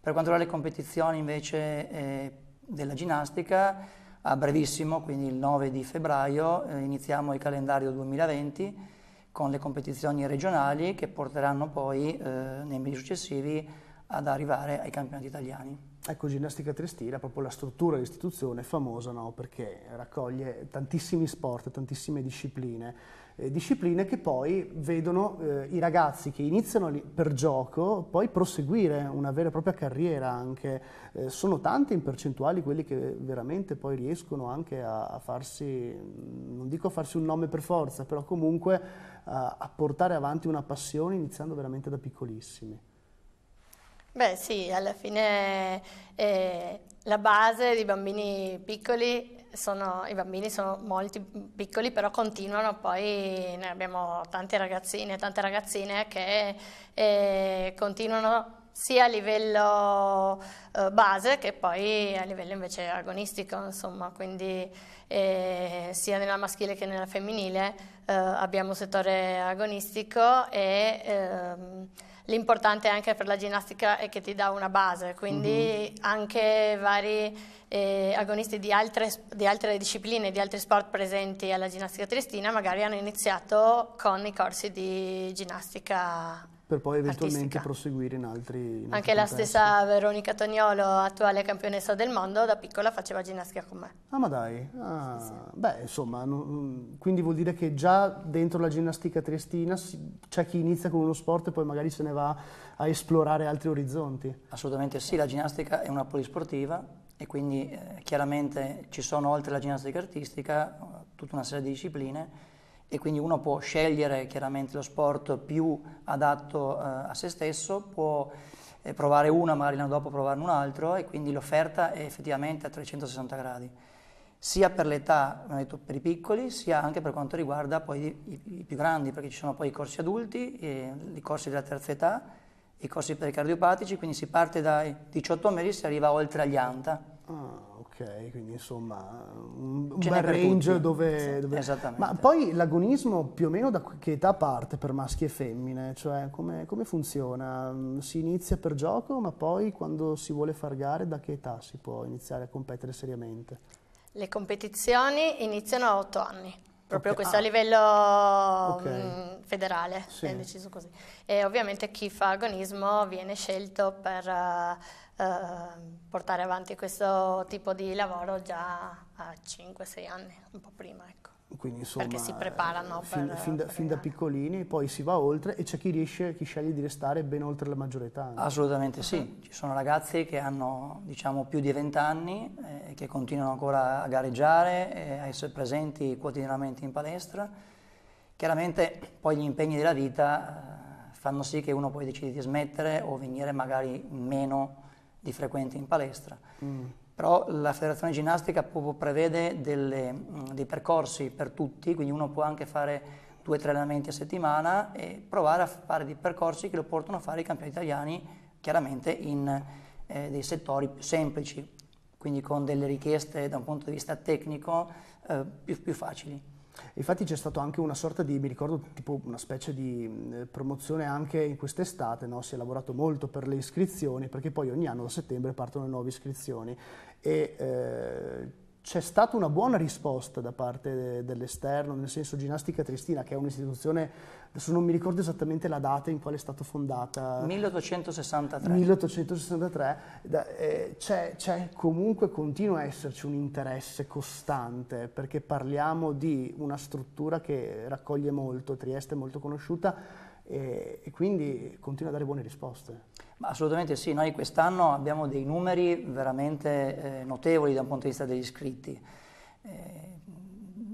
Per quanto riguarda le competizioni invece eh, della ginnastica, a brevissimo, quindi il 9 di febbraio, eh, iniziamo il calendario 2020 con le competizioni regionali che porteranno poi eh, nei mesi successivi ad arrivare ai campionati italiani. Ecco, Ginnastica Triestina, proprio la struttura dell'istituzione è famosa no? perché raccoglie tantissimi sport, tantissime discipline eh, discipline che poi vedono eh, i ragazzi che iniziano per gioco poi proseguire una vera e propria carriera anche. Eh, sono tanti in percentuali quelli che veramente poi riescono anche a, a, farsi, non dico a farsi un nome per forza, però comunque a, portare avanti una passione iniziando veramente da piccolissimi. Beh sì, alla fine eh, la base di bambini piccoli sono, i bambini sono molto piccoli, però continuano, poi ne abbiamo tanti ragazzini e tante ragazzine che eh, continuano sia a livello eh, base che poi a livello invece agonistico, insomma, quindi eh, sia nella maschile che nella femminile eh, abbiamo un settore agonistico e ehm, L'importante anche per la ginnastica è che ti dà una base, quindi mm-hmm. anche vari eh, agonisti di altre, di altre, discipline, di altri sport presenti alla ginnastica triestina magari hanno iniziato con i corsi di ginnastica per poi eventualmente artistica. proseguire in altri, in altri Anche la stessa Veronica Tognolo, attuale campionessa del mondo, da piccola faceva ginnastica con me. Ah ma dai, ah, sì, sì. beh insomma, non, quindi vuol dire che già dentro la ginnastica triestina c'è chi inizia con uno sport e poi magari se ne va a esplorare altri orizzonti. Assolutamente sì, la ginnastica è una polisportiva e quindi eh, chiaramente ci sono oltre alla ginnastica artistica tutta una serie di discipline e quindi uno può scegliere chiaramente lo sport più adatto eh, a se stesso, può eh, provare una, magari l'anno dopo provarne un altro e quindi l'offerta è effettivamente a 360 gradi, sia per l'età, detto, per i piccoli, sia anche per quanto riguarda poi i, i, più grandi, perché ci sono poi i corsi adulti, e i corsi della terza età, i corsi per i cardiopatici, quindi si parte dai 18 mesi e si arriva oltre agli ANTA. Ah, ok, quindi insomma un, un bel range dove, dove... Esattamente. Ma poi l'agonismo più o meno da che età parte per maschi e femmine? Cioè come, come funziona? Si inizia per gioco ma poi quando si vuole far gare da che età si può iniziare a competere seriamente? Le competizioni iniziano a 8 anni. Proprio okay. questo ah. a livello okay. mh, federale, sì. è deciso così. E ovviamente chi fa agonismo viene scelto per uh, portare avanti questo tipo di lavoro già a 5-6 anni, un po' prima. Ecco. Quindi, insomma, Perché si preparano fin, per- fin da, per fin da piccolini, poi si va oltre e c'è chi riesce, chi sceglie di restare ben oltre la maggiore età. Assolutamente sì, ci sono ragazzi che hanno diciamo, più di 20 anni e che continuano ancora a gareggiare e a essere presenti quotidianamente in palestra. Chiaramente poi gli impegni della vita eh, fanno sì che uno poi decidi di smettere o venire magari meno di frequente in palestra. Però la federazione ginnastica prevede delle, mh, dei percorsi per tutti, quindi uno può anche fare due o tre allenamenti a settimana e provare a fare dei percorsi che lo portano a fare i campioni italiani, chiaramente in eh, dei settori più semplici, quindi con delle richieste da un punto di vista tecnico eh, più, più facili. Infatti c'è stato anche una sorta di, mi ricordo, tipo una specie di mh, promozione anche in quest'estate, no? si è lavorato molto per le iscrizioni, perché poi ogni anno da settembre partono le nuove iscrizioni e eh, c'è stata una buona risposta da parte de- dell'esterno, nel senso Ginnastica Triestina, che è un'istituzione, adesso non mi ricordo esattamente la data in quale è stata fondata. 1863. 1863, da- eh, c'è, c'è comunque, continua a esserci un interesse costante perché parliamo di una struttura che raccoglie molto, Trieste è molto conosciuta e, e quindi continua a dare buone risposte. Ma assolutamente sì, noi quest'anno abbiamo dei numeri veramente eh, notevoli da un punto di vista degli iscritti. Eh,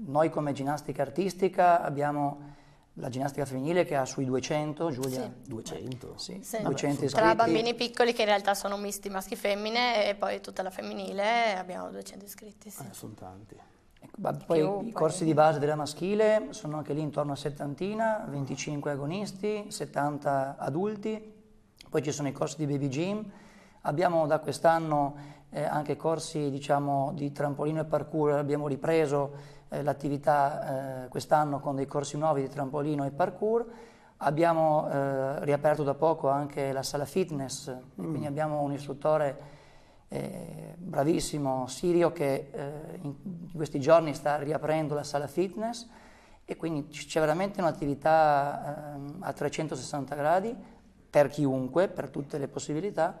noi come ginnastica artistica abbiamo la ginnastica femminile che ha sui 200, Giulia? Sì. 200? Sì, Sì. 200 iscritti. Tra bambini piccoli che in realtà sono misti maschi-femmine e poi tutta la femminile abbiamo 200 iscritti. Sì. Eh, sono tanti. Ecco, ma poi Più, i poi- corsi di base della maschile sono anche lì intorno a settantina, 25 agonisti, 70 adulti, poi ci sono i corsi di baby gym, abbiamo da quest'anno eh, anche corsi diciamo, di trampolino e parkour, abbiamo ripreso eh, l'attività eh, quest'anno con dei corsi nuovi di trampolino e parkour, abbiamo eh, riaperto da poco anche la sala fitness, e quindi abbiamo un istruttore eh, bravissimo Sirio che in questi giorni sta riaprendo la sala fitness. E quindi c'è veramente un'attività ehm, a 360 gradi per chiunque, per tutte le possibilità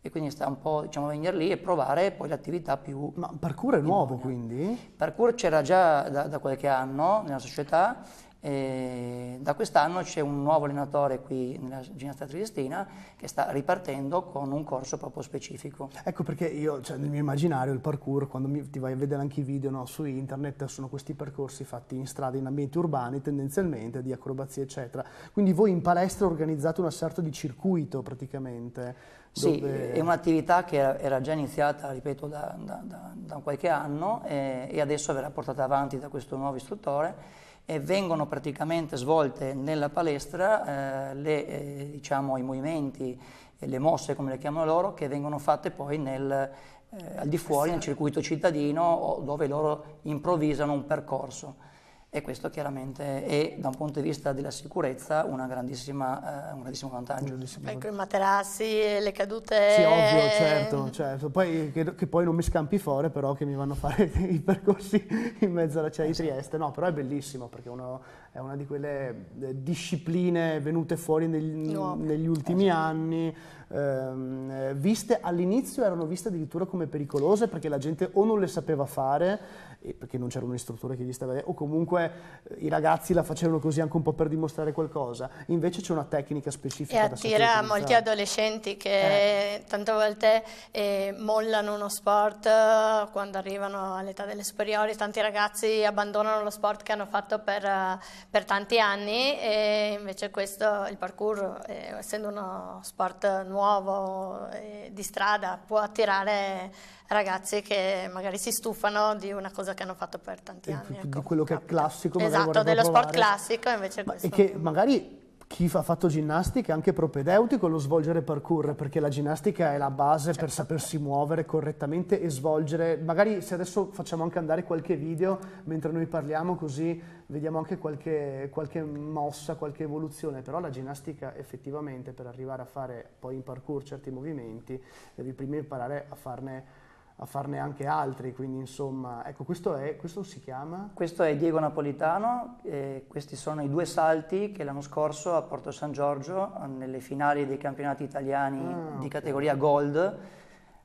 e quindi sta un po' diciamo venire lì e provare poi l'attività più Ma parkour è nuovo quindi? Parkour c'era già da, da qualche anno nella società e da quest'anno c'è un nuovo allenatore qui nella ginnastica triestina che sta ripartendo con un corso proprio specifico. Ecco perché io, cioè, nel mio immaginario, il parkour, quando mi- ti vai a vedere anche i video no, su internet, sono questi percorsi fatti in strada, in ambienti urbani, tendenzialmente, di acrobazie, eccetera. Quindi voi in palestra organizzate una sorta di circuito, praticamente. Sì, dove- è un'attività che era, già iniziata, ripeto, da, da- da- da qualche anno e, e adesso verrà portata avanti da questo nuovo istruttore e vengono praticamente svolte nella palestra eh, le, eh, diciamo, i movimenti e le mosse, come le chiamano loro, che vengono fatte poi nel, eh, al di fuori, nel circuito cittadino, dove loro improvvisano un percorso. E questo chiaramente è, da un punto di vista della sicurezza, una grandissima, eh, un grandissimo vantaggio. Ecco, i materassi, le cadute... Sì, ovvio, certo, certo. Poi, che, che poi non mi scampi fuori, però che mi vanno a fare i percorsi in mezzo alla città di Trieste. No, però è bellissimo perché uno, è una di quelle eh, discipline venute fuori negli, negli ultimi anni. ehm, eh, viste all'inizio erano viste addirittura come pericolose perché la gente o non le sapeva fare perché non c'era un istruttore che gli stava o comunque eh, i ragazzi la facevano così anche un po' per dimostrare qualcosa. Invece c'è una tecnica E specifica da saper attira molti adolescenti che tante volte eh, mollano uno sport eh, quando arrivano all'età delle superiori, tanti ragazzi abbandonano lo sport che hanno fatto per, eh, per tanti anni e invece questo, il parkour, eh, essendo uno sport nuovo eh, di strada, può attirare ragazzi che magari si stufano di una cosa che hanno fatto per tanti Eh, anni. di ecco, quello che è classico, Esatto, dello sport provare. classico invece Ma- questo. e che magari chi fa- ha fatto ginnastica è anche propedeutico lo svolgere parkour, perché la ginnastica è la base per Certo. sapersi muovere correttamente e svolgere, magari se adesso facciamo anche andare qualche video mentre noi parliamo così vediamo anche qualche, qualche mossa, qualche evoluzione, però la ginnastica effettivamente per arrivare a fare poi in parkour certi movimenti devi prima imparare a farne, a farne anche altri, quindi insomma, ecco questo, è, questo si chiama... Questo è Diego Napolitano, questi sono i due salti che l'anno scorso a Porto San Giorgio, nelle finali dei campionati italiani Ah, di categoria Gold,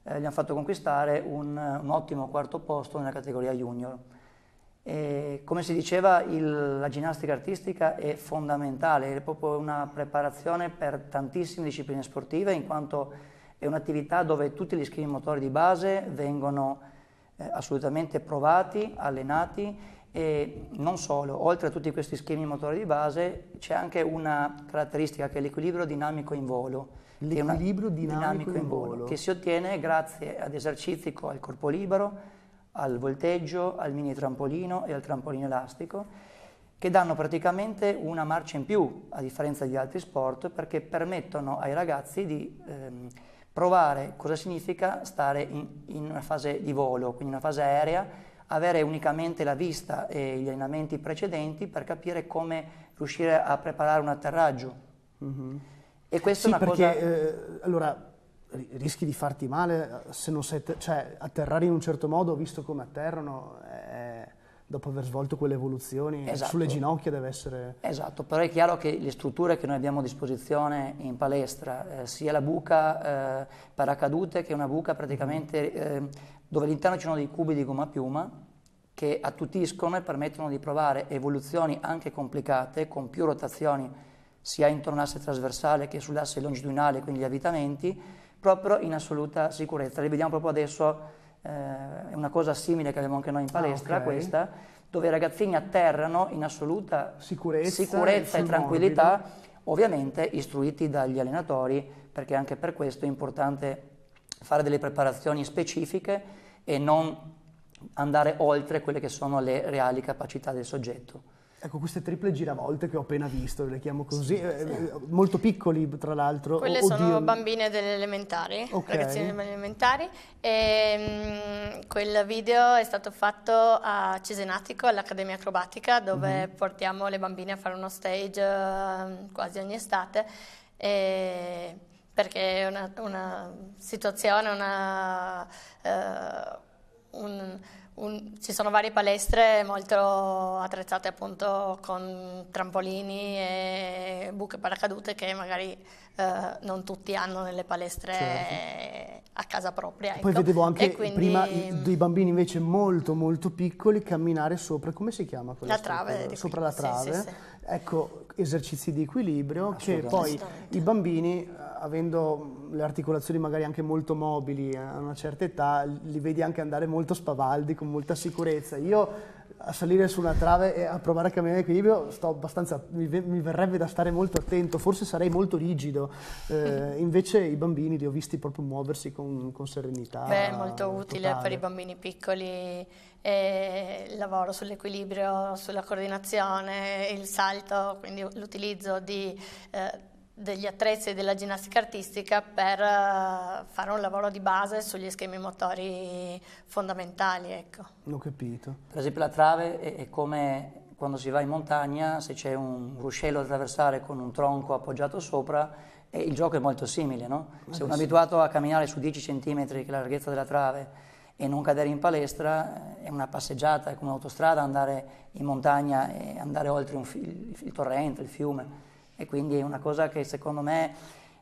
eh, gli hanno fatto conquistare un, un ottimo quarto posto nella categoria Junior. E, come si diceva, il, la ginnastica artistica è fondamentale, è proprio una preparazione per tantissime discipline sportive, in quanto è un'attività dove tutti gli schemi motori di base vengono eh, assolutamente provati, allenati e non solo, oltre a tutti questi schemi motori di base c'è anche una caratteristica che è l'equilibrio dinamico in volo. L'equilibrio dinamico, dinamico, in volo, volo, che si ottiene grazie ad esercizi al corpo libero, al volteggio, al mini trampolino e al trampolino elastico, che danno praticamente una marcia in più, a differenza di altri sport, perché permettono ai ragazzi di ehm, provare cosa significa stare in, in, una fase di volo, quindi una fase aerea, avere unicamente la vista e gli allenamenti precedenti per capire come riuscire a preparare un atterraggio. Mm-hmm. E questa sì, è una perché, cosa... Eh, allora, rischi di farti male eh, se non sei, cioè atterrare in un certo modo, visto come atterrano, dopo aver svolto quelle evoluzioni, esatto. sulle ginocchia deve essere... Esatto, però è chiaro che le strutture che noi abbiamo a disposizione in palestra, eh, sia la buca eh, paracadute che una buca praticamente eh, dove all'interno ci sono dei cubi di gomma piuma, che attutiscono e permettono di provare evoluzioni anche complicate, con più rotazioni, sia intorno all'asse trasversale che sull'asse longitudinale, quindi gli avvitamenti, proprio in assoluta sicurezza. Le vediamo proprio adesso, è una cosa simile che abbiamo anche noi in palestra, ah, okay. questa, dove i ragazzini atterrano in assoluta sicurezza, sicurezza e tranquillità, morbido. ovviamente istruiti dagli allenatori, perché anche per questo è importante fare delle preparazioni specifiche e non andare oltre quelle che sono le reali capacità del soggetto. Ecco, queste triple giravolte che ho appena visto, le chiamo così, sì, eh, sì. molto piccoli tra l'altro. Quelle Oddio. sono bambine delle elementari, okay. ragazzine delle elementari. E, um, quel video è stato fatto a Cesenatico, all'Accademia Acrobatica, dove mm-hmm. portiamo le bambine a fare uno stage uh, quasi ogni estate. E, perché è una, una situazione, una, uh, un, un, ci sono varie palestre molto attrezzate appunto con trampolini e buche paracadute che magari eh, non tutti hanno nelle palestre certo. a casa propria. Ecco. Poi vedevo anche quindi... prima dei bambini invece molto molto piccoli camminare sopra, come si chiama La trave. Sopra la trave. Sì, sì, sì. Ecco, esercizi di equilibrio che poi i bambini avendo le articolazioni magari anche molto mobili a una certa età, li vedi anche andare molto spavaldi, con molta sicurezza. Io a salire su una trave e a provare a camminare in equilibrio sto abbastanza, mi, mi, verrebbe da stare molto attento, forse sarei molto rigido, eh, invece i bambini li ho visti proprio muoversi con, con serenità. Beh, è molto utile totale. per i bambini piccoli il lavoro sull'equilibrio, sulla coordinazione, il salto, quindi l'utilizzo di eh, degli attrezzi della ginnastica artistica per uh, fare un lavoro di base sugli schemi motori fondamentali. Ecco. Ho capito. Per esempio la trave è, è, come quando si va in montagna, se c'è un ruscello da attraversare con un tronco appoggiato sopra, e il gioco è molto simile, no? Se uno è abituato a camminare su 10 cm, che è la larghezza della trave, e non cadere in palestra, eh, è una passeggiata, è come un'autostrada andare in montagna e andare oltre il, il torrente, il fiume e quindi è una cosa che secondo me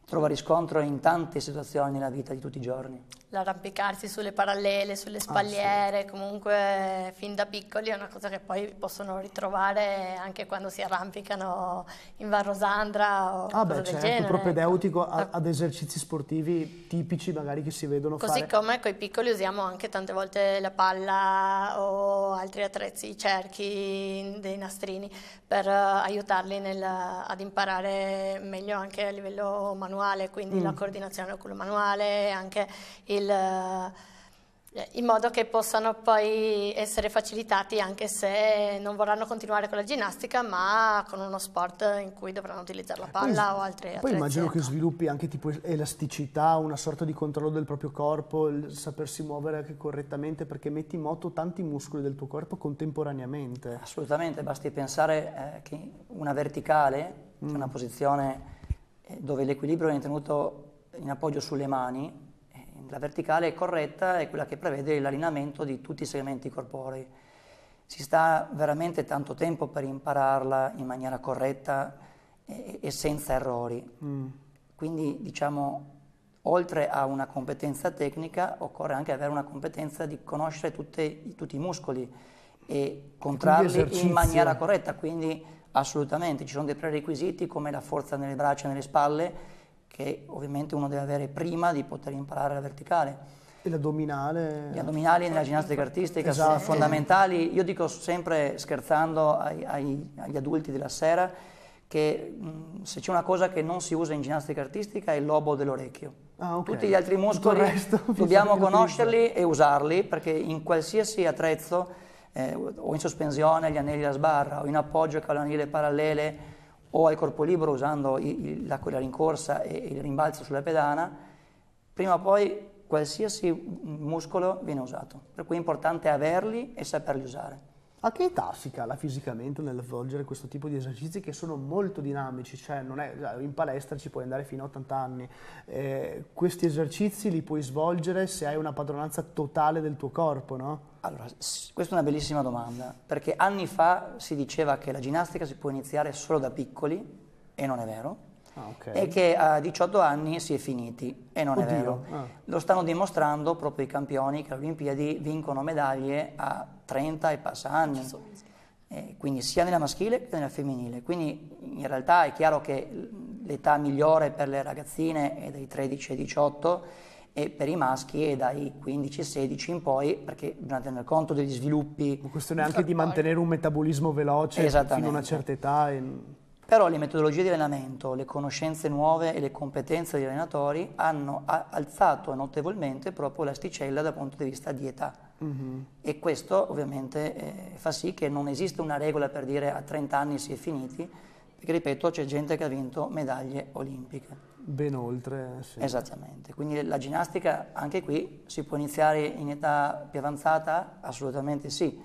trova riscontro in tante situazioni nella vita di tutti i giorni. L'arrampicarsi sulle parallele, sulle spalliere, ah, sì. comunque fin da piccoli è una cosa che poi possono ritrovare anche quando si arrampicano in Val Rosandra o ah, beh, certo, genere. propedeutico ecco. a, ad esercizi sportivi tipici magari che si vedono Così fare. come con i piccoli usiamo anche tante volte la palla o altri attrezzi, i cerchi, dei nastrini per aiutarli nel, ad imparare meglio anche a livello manuale manuale, quindi mm. la coordinazione oculo-manuale, anche il, eh, in modo che possano poi essere facilitati anche se non vorranno continuare con la ginnastica, ma con uno sport in cui dovranno utilizzare la palla poi, o altre Poi attrezzi. immagino che sviluppi anche tipo elasticità, una sorta di controllo del proprio corpo, il sapersi muovere anche correttamente, perché metti in moto tanti muscoli del tuo corpo contemporaneamente. Assolutamente, basti pensare eh, che una verticale, mm. una posizione dove l'equilibrio viene tenuto in appoggio sulle mani, la verticale è corretta è quella che prevede l'allineamento di tutti i segmenti corporei. Si sta veramente tanto tempo per impararla in maniera corretta e, e senza errori. Mm. Quindi diciamo, oltre a una competenza tecnica, occorre anche avere una competenza di conoscere tutte, tutti i muscoli e contrarli in maniera corretta, quindi assolutamente ci sono dei prerequisiti come la forza nelle braccia e nelle spalle che ovviamente uno deve avere prima di poter imparare la verticale. E l'addominale? Gli addominali nella ginnastica artistica esatto. sono fondamentali. Io dico sempre scherzando ai, ai, agli adulti della sera che mh, se c'è una cosa che non si usa in ginnastica artistica è il lobo dell'orecchio. Ah, okay. Tutti gli altri muscoli dobbiamo conoscerli e usarli perché in qualsiasi attrezzo eh, o in sospensione gli anelli da sbarra o in appoggio le anelli parallele o al corpo libero usando la, la rincorsa e il rimbalzo sulla pedana, prima o poi qualsiasi muscolo viene usato. Per cui è importante averli e saperli usare. A che età si cala fisicamente nel svolgere questo tipo di esercizi che sono molto dinamici? Cioè è, in palestra ci puoi andare fino a 80 anni. Eh, questi esercizi li puoi svolgere se hai una padronanza totale del tuo corpo, no? Allora, questa è una bellissima domanda, perché anni fa si diceva che la ginnastica si può iniziare solo da piccoli, e non è vero, ah, okay. e che a 18 anni si è finiti, e non Oddio. è vero. Ah. Lo stanno dimostrando proprio i campioni che alle Olimpiadi vincono medaglie a 30 e passa anni, eh, quindi sia nella maschile che nella femminile. Quindi in realtà è chiaro che l'età migliore per le ragazzine è dai 13 ai 18 e per i maschi è dai 15-16 in poi, perché bisogna tenere conto degli sviluppi. Una questione anche di mantenere un metabolismo veloce fino a una certa età. E... Però le metodologie di allenamento, le conoscenze nuove e le competenze degli allenatori hanno alzato notevolmente proprio l'asticella dal punto di vista di età. Mm-hmm. E questo ovviamente eh, fa sì che non esiste una regola per dire a 30 anni si è finiti, perché ripeto c'è gente che ha vinto medaglie olimpiche. Ben oltre, sì. Esattamente, quindi la ginnastica anche qui si può iniziare in età più avanzata? Assolutamente sì,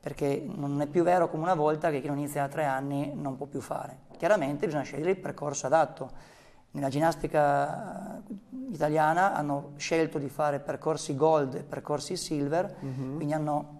perché non è più vero come una volta che chi non inizia a tre anni non può più fare. Chiaramente bisogna scegliere il percorso adatto. Nella ginnastica italiana hanno scelto di fare percorsi gold e percorsi silver, mm-hmm. quindi hanno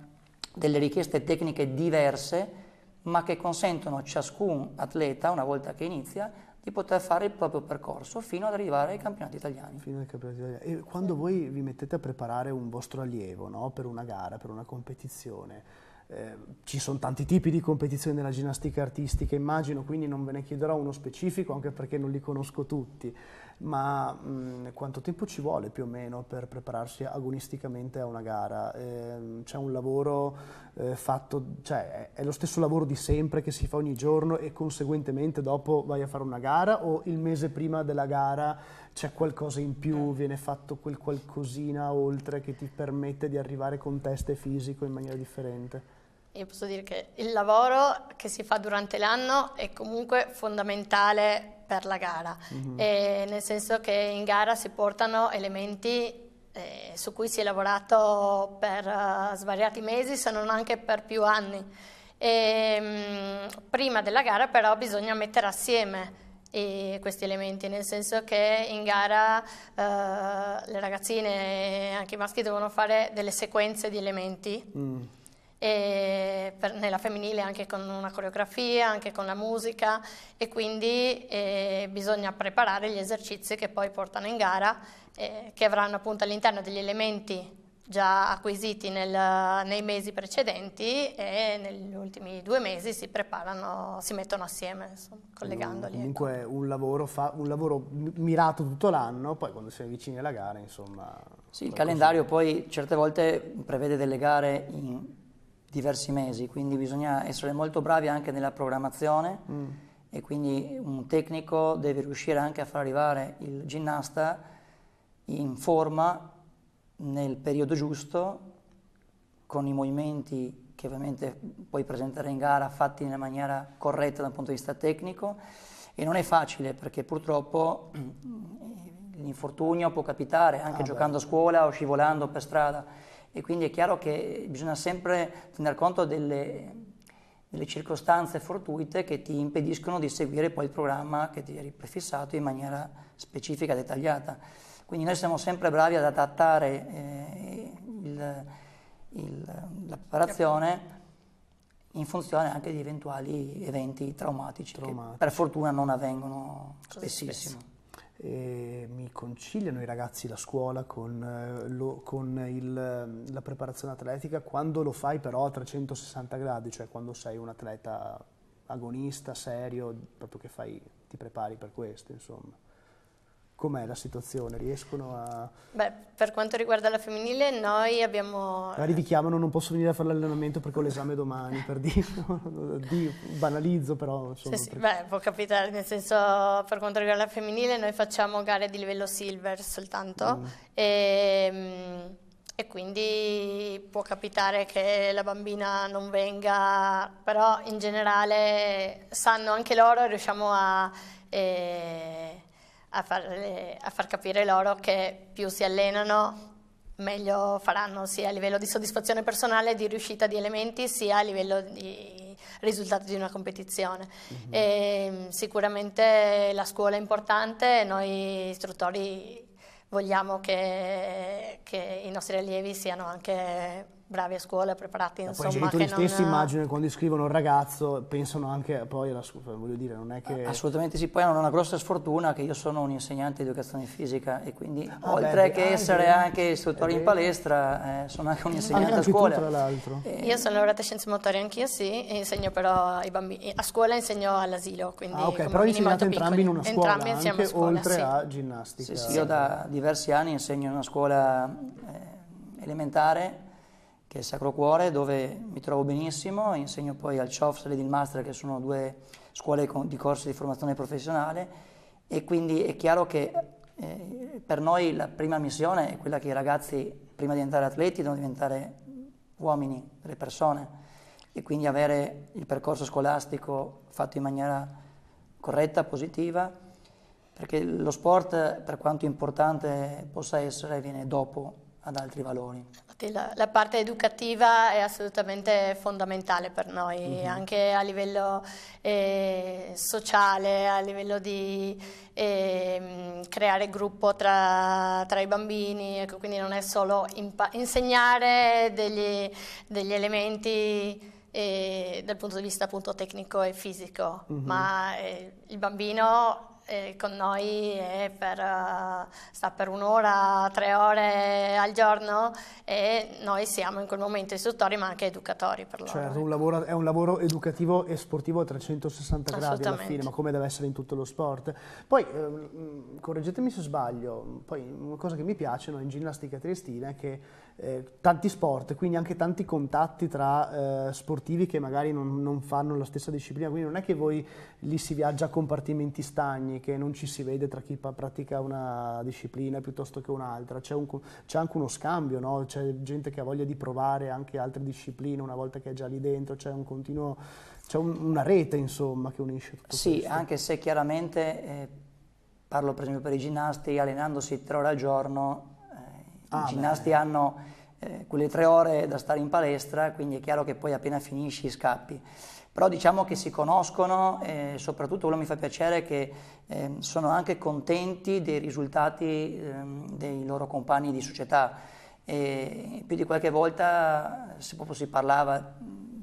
delle richieste tecniche diverse, ma che consentono a ciascun atleta, una volta che inizia, di poter fare il proprio percorso fino ad arrivare ai campionati italiani. Fino ai campionati italiani. E quando voi vi mettete a preparare un vostro allievo no? per una gara, per una competizione, eh, ci sono tanti tipi di competizioni nella ginnastica artistica, immagino, quindi non ve ne chiederò uno specifico anche perché non li conosco tutti ma mh, mm, quanto tempo ci vuole più o meno per prepararsi agonisticamente a una gara? Eh, c'è un lavoro eh, fatto, cioè è, è, lo stesso lavoro di sempre che si fa ogni giorno e conseguentemente dopo vai a fare una gara o il mese prima della gara c'è qualcosa in più, viene fatto quel qualcosina oltre che ti permette di arrivare con testa e fisico in maniera differente? Io posso dire che il lavoro che si fa durante l'anno è comunque fondamentale per la gara, mm-hmm. nel senso che in gara si portano elementi eh, su cui si è lavorato per uh, svariati mesi, se non anche per più anni. E, mh, prima della gara però bisogna mettere assieme i, questi elementi, nel senso che in gara uh, le ragazzine e anche i maschi devono fare delle sequenze di elementi. Mm per, nella femminile anche con una coreografia, anche con la musica e quindi eh, bisogna preparare gli esercizi che poi portano in gara eh, che avranno appunto all'interno degli elementi già acquisiti nel, nei mesi precedenti e negli ultimi due mesi si preparano, si mettono assieme, insomma, collegandoli. Comunque ecco. un, lavoro fa, un lavoro mirato tutto l'anno, poi quando si avvicina alla gara, insomma... Sì, il calendario poi certe volte prevede delle gare in diversi mesi, quindi bisogna essere molto bravi anche nella programmazione mm. e quindi un tecnico deve riuscire anche a far arrivare il ginnasta in forma nel periodo giusto, con i movimenti che ovviamente puoi presentare in gara fatti nella maniera corretta dal punto di vista tecnico e non è facile perché purtroppo l'infortunio può capitare anche ah, giocando beh. a scuola o scivolando per strada e quindi è chiaro che bisogna sempre tener conto delle, delle circostanze fortuite che ti impediscono di seguire poi il programma che ti eri prefissato in maniera specifica e dettagliata. Quindi noi siamo sempre bravi ad adattare eh, il, il, la preparazione in funzione anche di eventuali eventi traumatici, traumatici. che per fortuna non avvengono spessissimo. E mi conciliano i ragazzi la scuola con, eh, lo, con il, la preparazione atletica quando lo fai però a 360 gradi, cioè quando sei un atleta agonista, serio, proprio che fai, ti prepari per questo, insomma. Com'è la situazione? Riescono a... Beh, per quanto riguarda la femminile, noi abbiamo... Magari vi chiamano, non posso venire a fare l'allenamento perché ho l'esame domani, per dire, banalizzo però... Insomma, sì, sì, per... beh, può capitare, nel senso, per quanto riguarda la femminile, noi facciamo gare di livello silver soltanto mm. e, e quindi può capitare che la bambina non venga, però in generale sanno anche loro e riusciamo a... Eh, a far, a far capire loro che più si allenano meglio faranno sia a livello di soddisfazione personale, di riuscita di elementi, sia a livello di risultato di una competizione. Mm-hmm. E, sicuramente la scuola è importante, noi istruttori vogliamo che, che i nostri allievi siano anche bravi a scuola, preparati, insomma. Poi i genitori stessi non... immagino quando iscrivono il ragazzo pensano anche poi alla scuola, voglio dire, non è che... Assolutamente sì, poi hanno una grossa sfortuna che io sono un insegnante di educazione fisica e quindi ah, oltre beh, che ah, essere beh, anche istruttore in palestra, eh, sono anche un insegnante anche a scuola. Tu, tra l'altro. E... Io sono laureata in scienze motorie anch'io sì, insegno però ai bambini, a scuola insegno all'asilo, quindi ah, ok, però insegnate entrambi in una scuola, entrambi anche, scuola, oltre sì. a ginnastica. Sì, sì, io da diversi anni insegno in una scuola eh, elementare che è il Sacro Cuore, dove mi trovo benissimo, insegno poi al CIOFS e Master, che sono due scuole di corsi di formazione professionale, e quindi è chiaro che eh, per noi la prima missione è quella che i ragazzi, prima di diventare atleti, devono diventare uomini, delle persone, e quindi avere il percorso scolastico fatto in maniera corretta, positiva, perché lo sport, per quanto importante possa essere, viene dopo ad altri valori. La, la, parte educativa è assolutamente fondamentale per noi, mm-hmm. anche a livello eh, sociale, a livello di eh, creare gruppo tra, tra, i bambini, ecco, quindi non è solo insegnare degli, degli elementi eh, dal punto di vista appunto tecnico e fisico, mm-hmm. ma eh, il bambino eh, con noi per, uh, sta per un'ora, tre ore al giorno e noi siamo in quel momento istruttori ma anche educatori per loro. Certo, un lavoro, è un lavoro educativo e sportivo a 360 gradi alla fine, ma come deve essere in tutto lo sport. Poi, eh, correggetemi se sbaglio, poi una cosa che mi piace no, in ginnastica triestina è che eh, tanti sport, quindi anche tanti contatti tra eh, sportivi che magari non, non, fanno la stessa disciplina, quindi non è che voi lì si viaggia a compartimenti stagni, che non ci si vede tra chi pratica una disciplina piuttosto che un'altra, c'è, un, c'è anche uno scambio, no? c'è gente che ha voglia di provare anche altre discipline una volta che è già lì dentro, c'è un continuo, c'è un, una rete insomma che unisce tutto sì, questo. anche se chiaramente, eh, parlo per esempio per i ginnasti, allenandosi tre ore al giorno Ah, I ginnasti beh. hanno eh, quelle tre ore da stare in palestra, quindi è chiaro che poi appena finisci scappi. Però diciamo che si conoscono e soprattutto quello mi fa piacere che eh, sono anche contenti dei risultati eh, dei loro compagni di società. E più di qualche volta se proprio si parlava,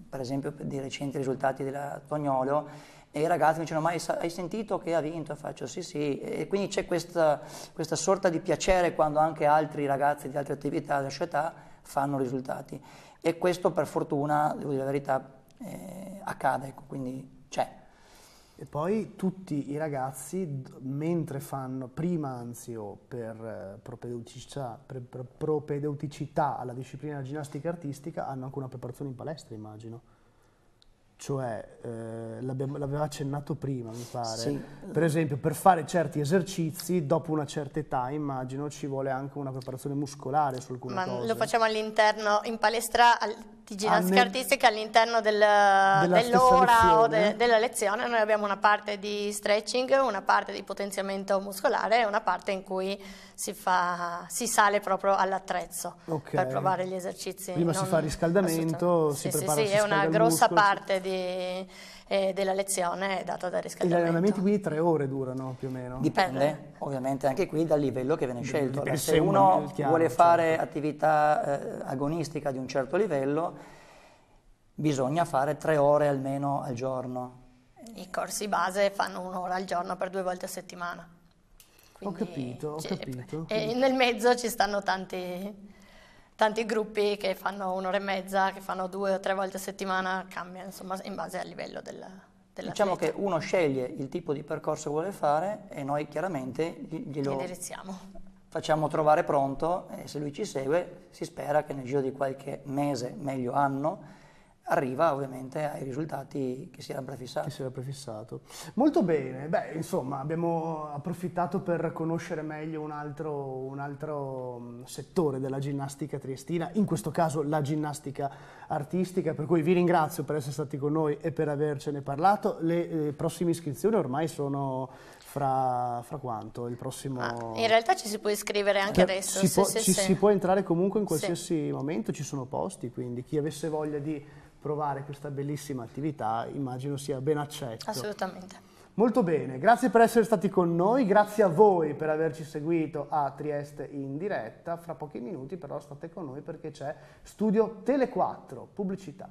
per esempio, dei recenti risultati della Tognolo, e i ragazzi mi dicono, ma hai sentito che ha vinto? E faccio sì sì, e quindi c'è questa, questa sorta di piacere quando anche altri ragazzi di altre attività della società fanno risultati. E questo per fortuna, devo dire la verità, eh, accade, ecco, quindi c'è. E poi tutti i ragazzi, mentre fanno, prima anzi o per eh, propedeuticità, per, propedeuticità alla disciplina della ginnastica artistica, hanno anche una preparazione in palestra, immagino cioè eh, l'aveva accennato prima mi pare, sì. per esempio per fare certi esercizi dopo una certa età immagino ci vuole anche una preparazione muscolare su alcune Ma cose. Lo facciamo all'interno, in palestra di ginnastica artistica all'interno del, dell'ora o de, della lezione noi abbiamo una parte di stretching, una parte di potenziamento muscolare e una parte in cui si, fa, si sale proprio all'attrezzo okay. per provare gli esercizi. Prima non, si fa riscaldamento, si sì, prepara Sì, sì, è una grossa parte di, eh, della lezione è data dal riscaldamento. gli allenamenti quindi tre ore durano più o meno? Dipende, eh. ovviamente anche qui dal livello che viene scelto. Allora, se uno chiaro, vuole fare certo. attività eh, agonistica di un certo livello, bisogna fare tre ore almeno al giorno. I corsi base fanno un'ora al giorno per due volte a settimana. Quindi, ho capito, ho capito. E nel mezzo ci stanno tanti, tanti gruppi che fanno un'ora e mezza, che fanno due o tre volte a settimana, cambia insomma in base al livello del, Diciamo che uno sceglie il tipo di percorso che vuole fare e noi chiaramente glielo indirizziamo. Facciamo trovare pronto e se lui ci segue si spera che nel giro di qualche mese, meglio anno, arriva ovviamente ai risultati che si era prefissato. Che si era prefissato. Molto bene, beh insomma abbiamo approfittato per conoscere meglio un altro, un altro, mm, settore della ginnastica triestina, in questo caso la ginnastica artistica, per cui vi ringrazio per essere stati con noi e per avercene parlato. Le eh, prossime iscrizioni ormai sono fra, fra quanto? Il prossimo... Ah, in realtà ci si può iscrivere anche che adesso. Si, può, sì, ci sì. si può entrare comunque in qualsiasi sì. momento, ci sono posti, quindi chi avesse voglia di provare questa bellissima attività immagino sia ben accetto. Assolutamente. Molto bene, grazie per essere stati con noi, grazie a voi per averci seguito a Trieste in diretta. Fra pochi minuti però state con noi perché c'è Studio Tele 4, pubblicità.